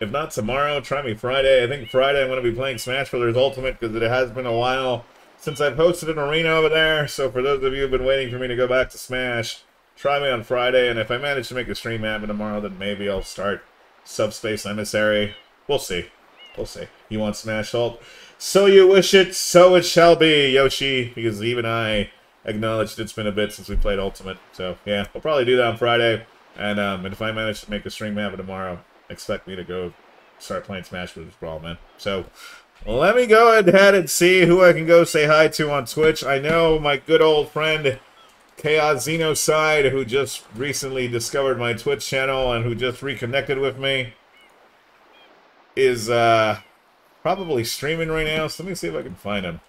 if not tomorrow, try me Friday. I think Friday I'm going to be playing Smash Brothers Ultimate because it has been a while since I've hosted an arena over there. So for those of you who've been waiting for me to go back to Smash, try me on Friday. And if I manage to make a stream happen tomorrow, then maybe I'll start Subspace Emissary. We'll see. We'll see. You want Smash Ult? So you wish it, so it shall be, Yoshi. Because even I acknowledged it's been a bit since we played Ultimate. So yeah, I'll probably do that on Friday. And, um, and if I manage to make a stream happen tomorrow, expect me to go start playing Smash Bros. Brawl, man. So, let me go ahead and see who I can go say hi to on Twitch. I know my good old friend Chaos Xenocide, who just recently discovered my Twitch channel and who just reconnected with me, is uh, probably streaming right now. So let me see if I can find him.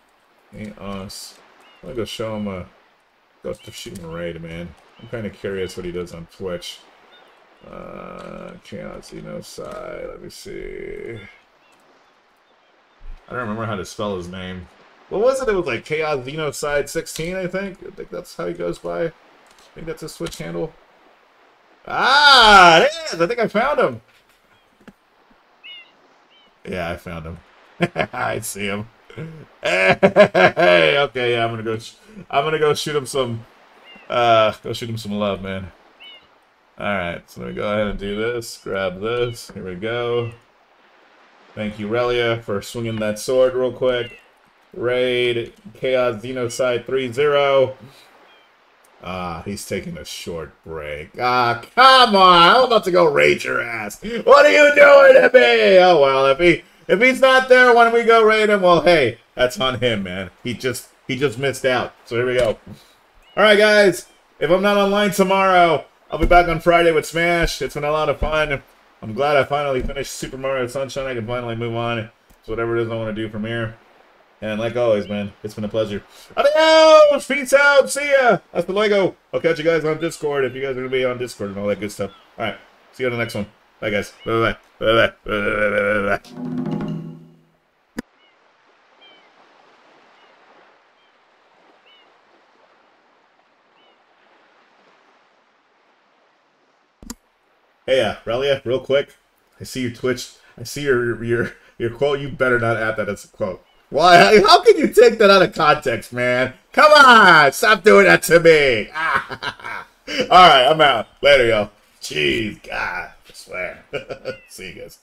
Chaos. I'm gonna go show him a. Go to shoot him a raid, man. I'm kind of curious what he does on Twitch. Uh, Chaos side. Let me see. I don't remember how to spell his name. What was it? It was like Chaos Xenocide 16, I think. I think that's how he goes by. I think that's his Switch handle. Ah, it is. I think I found him. Yeah, I found him. I see him. Hey, okay, yeah, I'm gonna go. I'm gonna go shoot him some. Uh, go shoot him some love, man. Alright, so let me go ahead and do this. Grab this. Here we go. Thank you, Relia, for swinging that sword real quick. Raid, Chaos Xenocide 3-0. Ah, he's taking a short break. Ah, come on! I'm about to go raid your ass. What are you doing to me? Oh, well, if he if he's not there when we go raid him, well, hey, that's on him, man. He just he just missed out. So here we go. All right, guys. If I'm not online tomorrow, I'll be back on Friday with Smash. It's been a lot of fun. I'm glad I finally finished Super Mario Sunshine. I can finally move on to whatever it is I want to do from here. And like always, man, it's been a pleasure. Adios! Peace out! See ya! That's the Lego. I'll catch you guys on Discord if you guys are going to be on Discord and all that good stuff. Alright, see you on the next one. Bye, guys. Bye-bye. Bye-bye. Bye-bye. Bye-bye. Hey, uh, Relia, real quick. I see you Twitch. I see your your your quote. You better not add that as a quote. Why? How can you take that out of context, man? Come on, stop doing that to me. All right, I'm out. Later, y'all. Jeez, God, I swear. see you guys.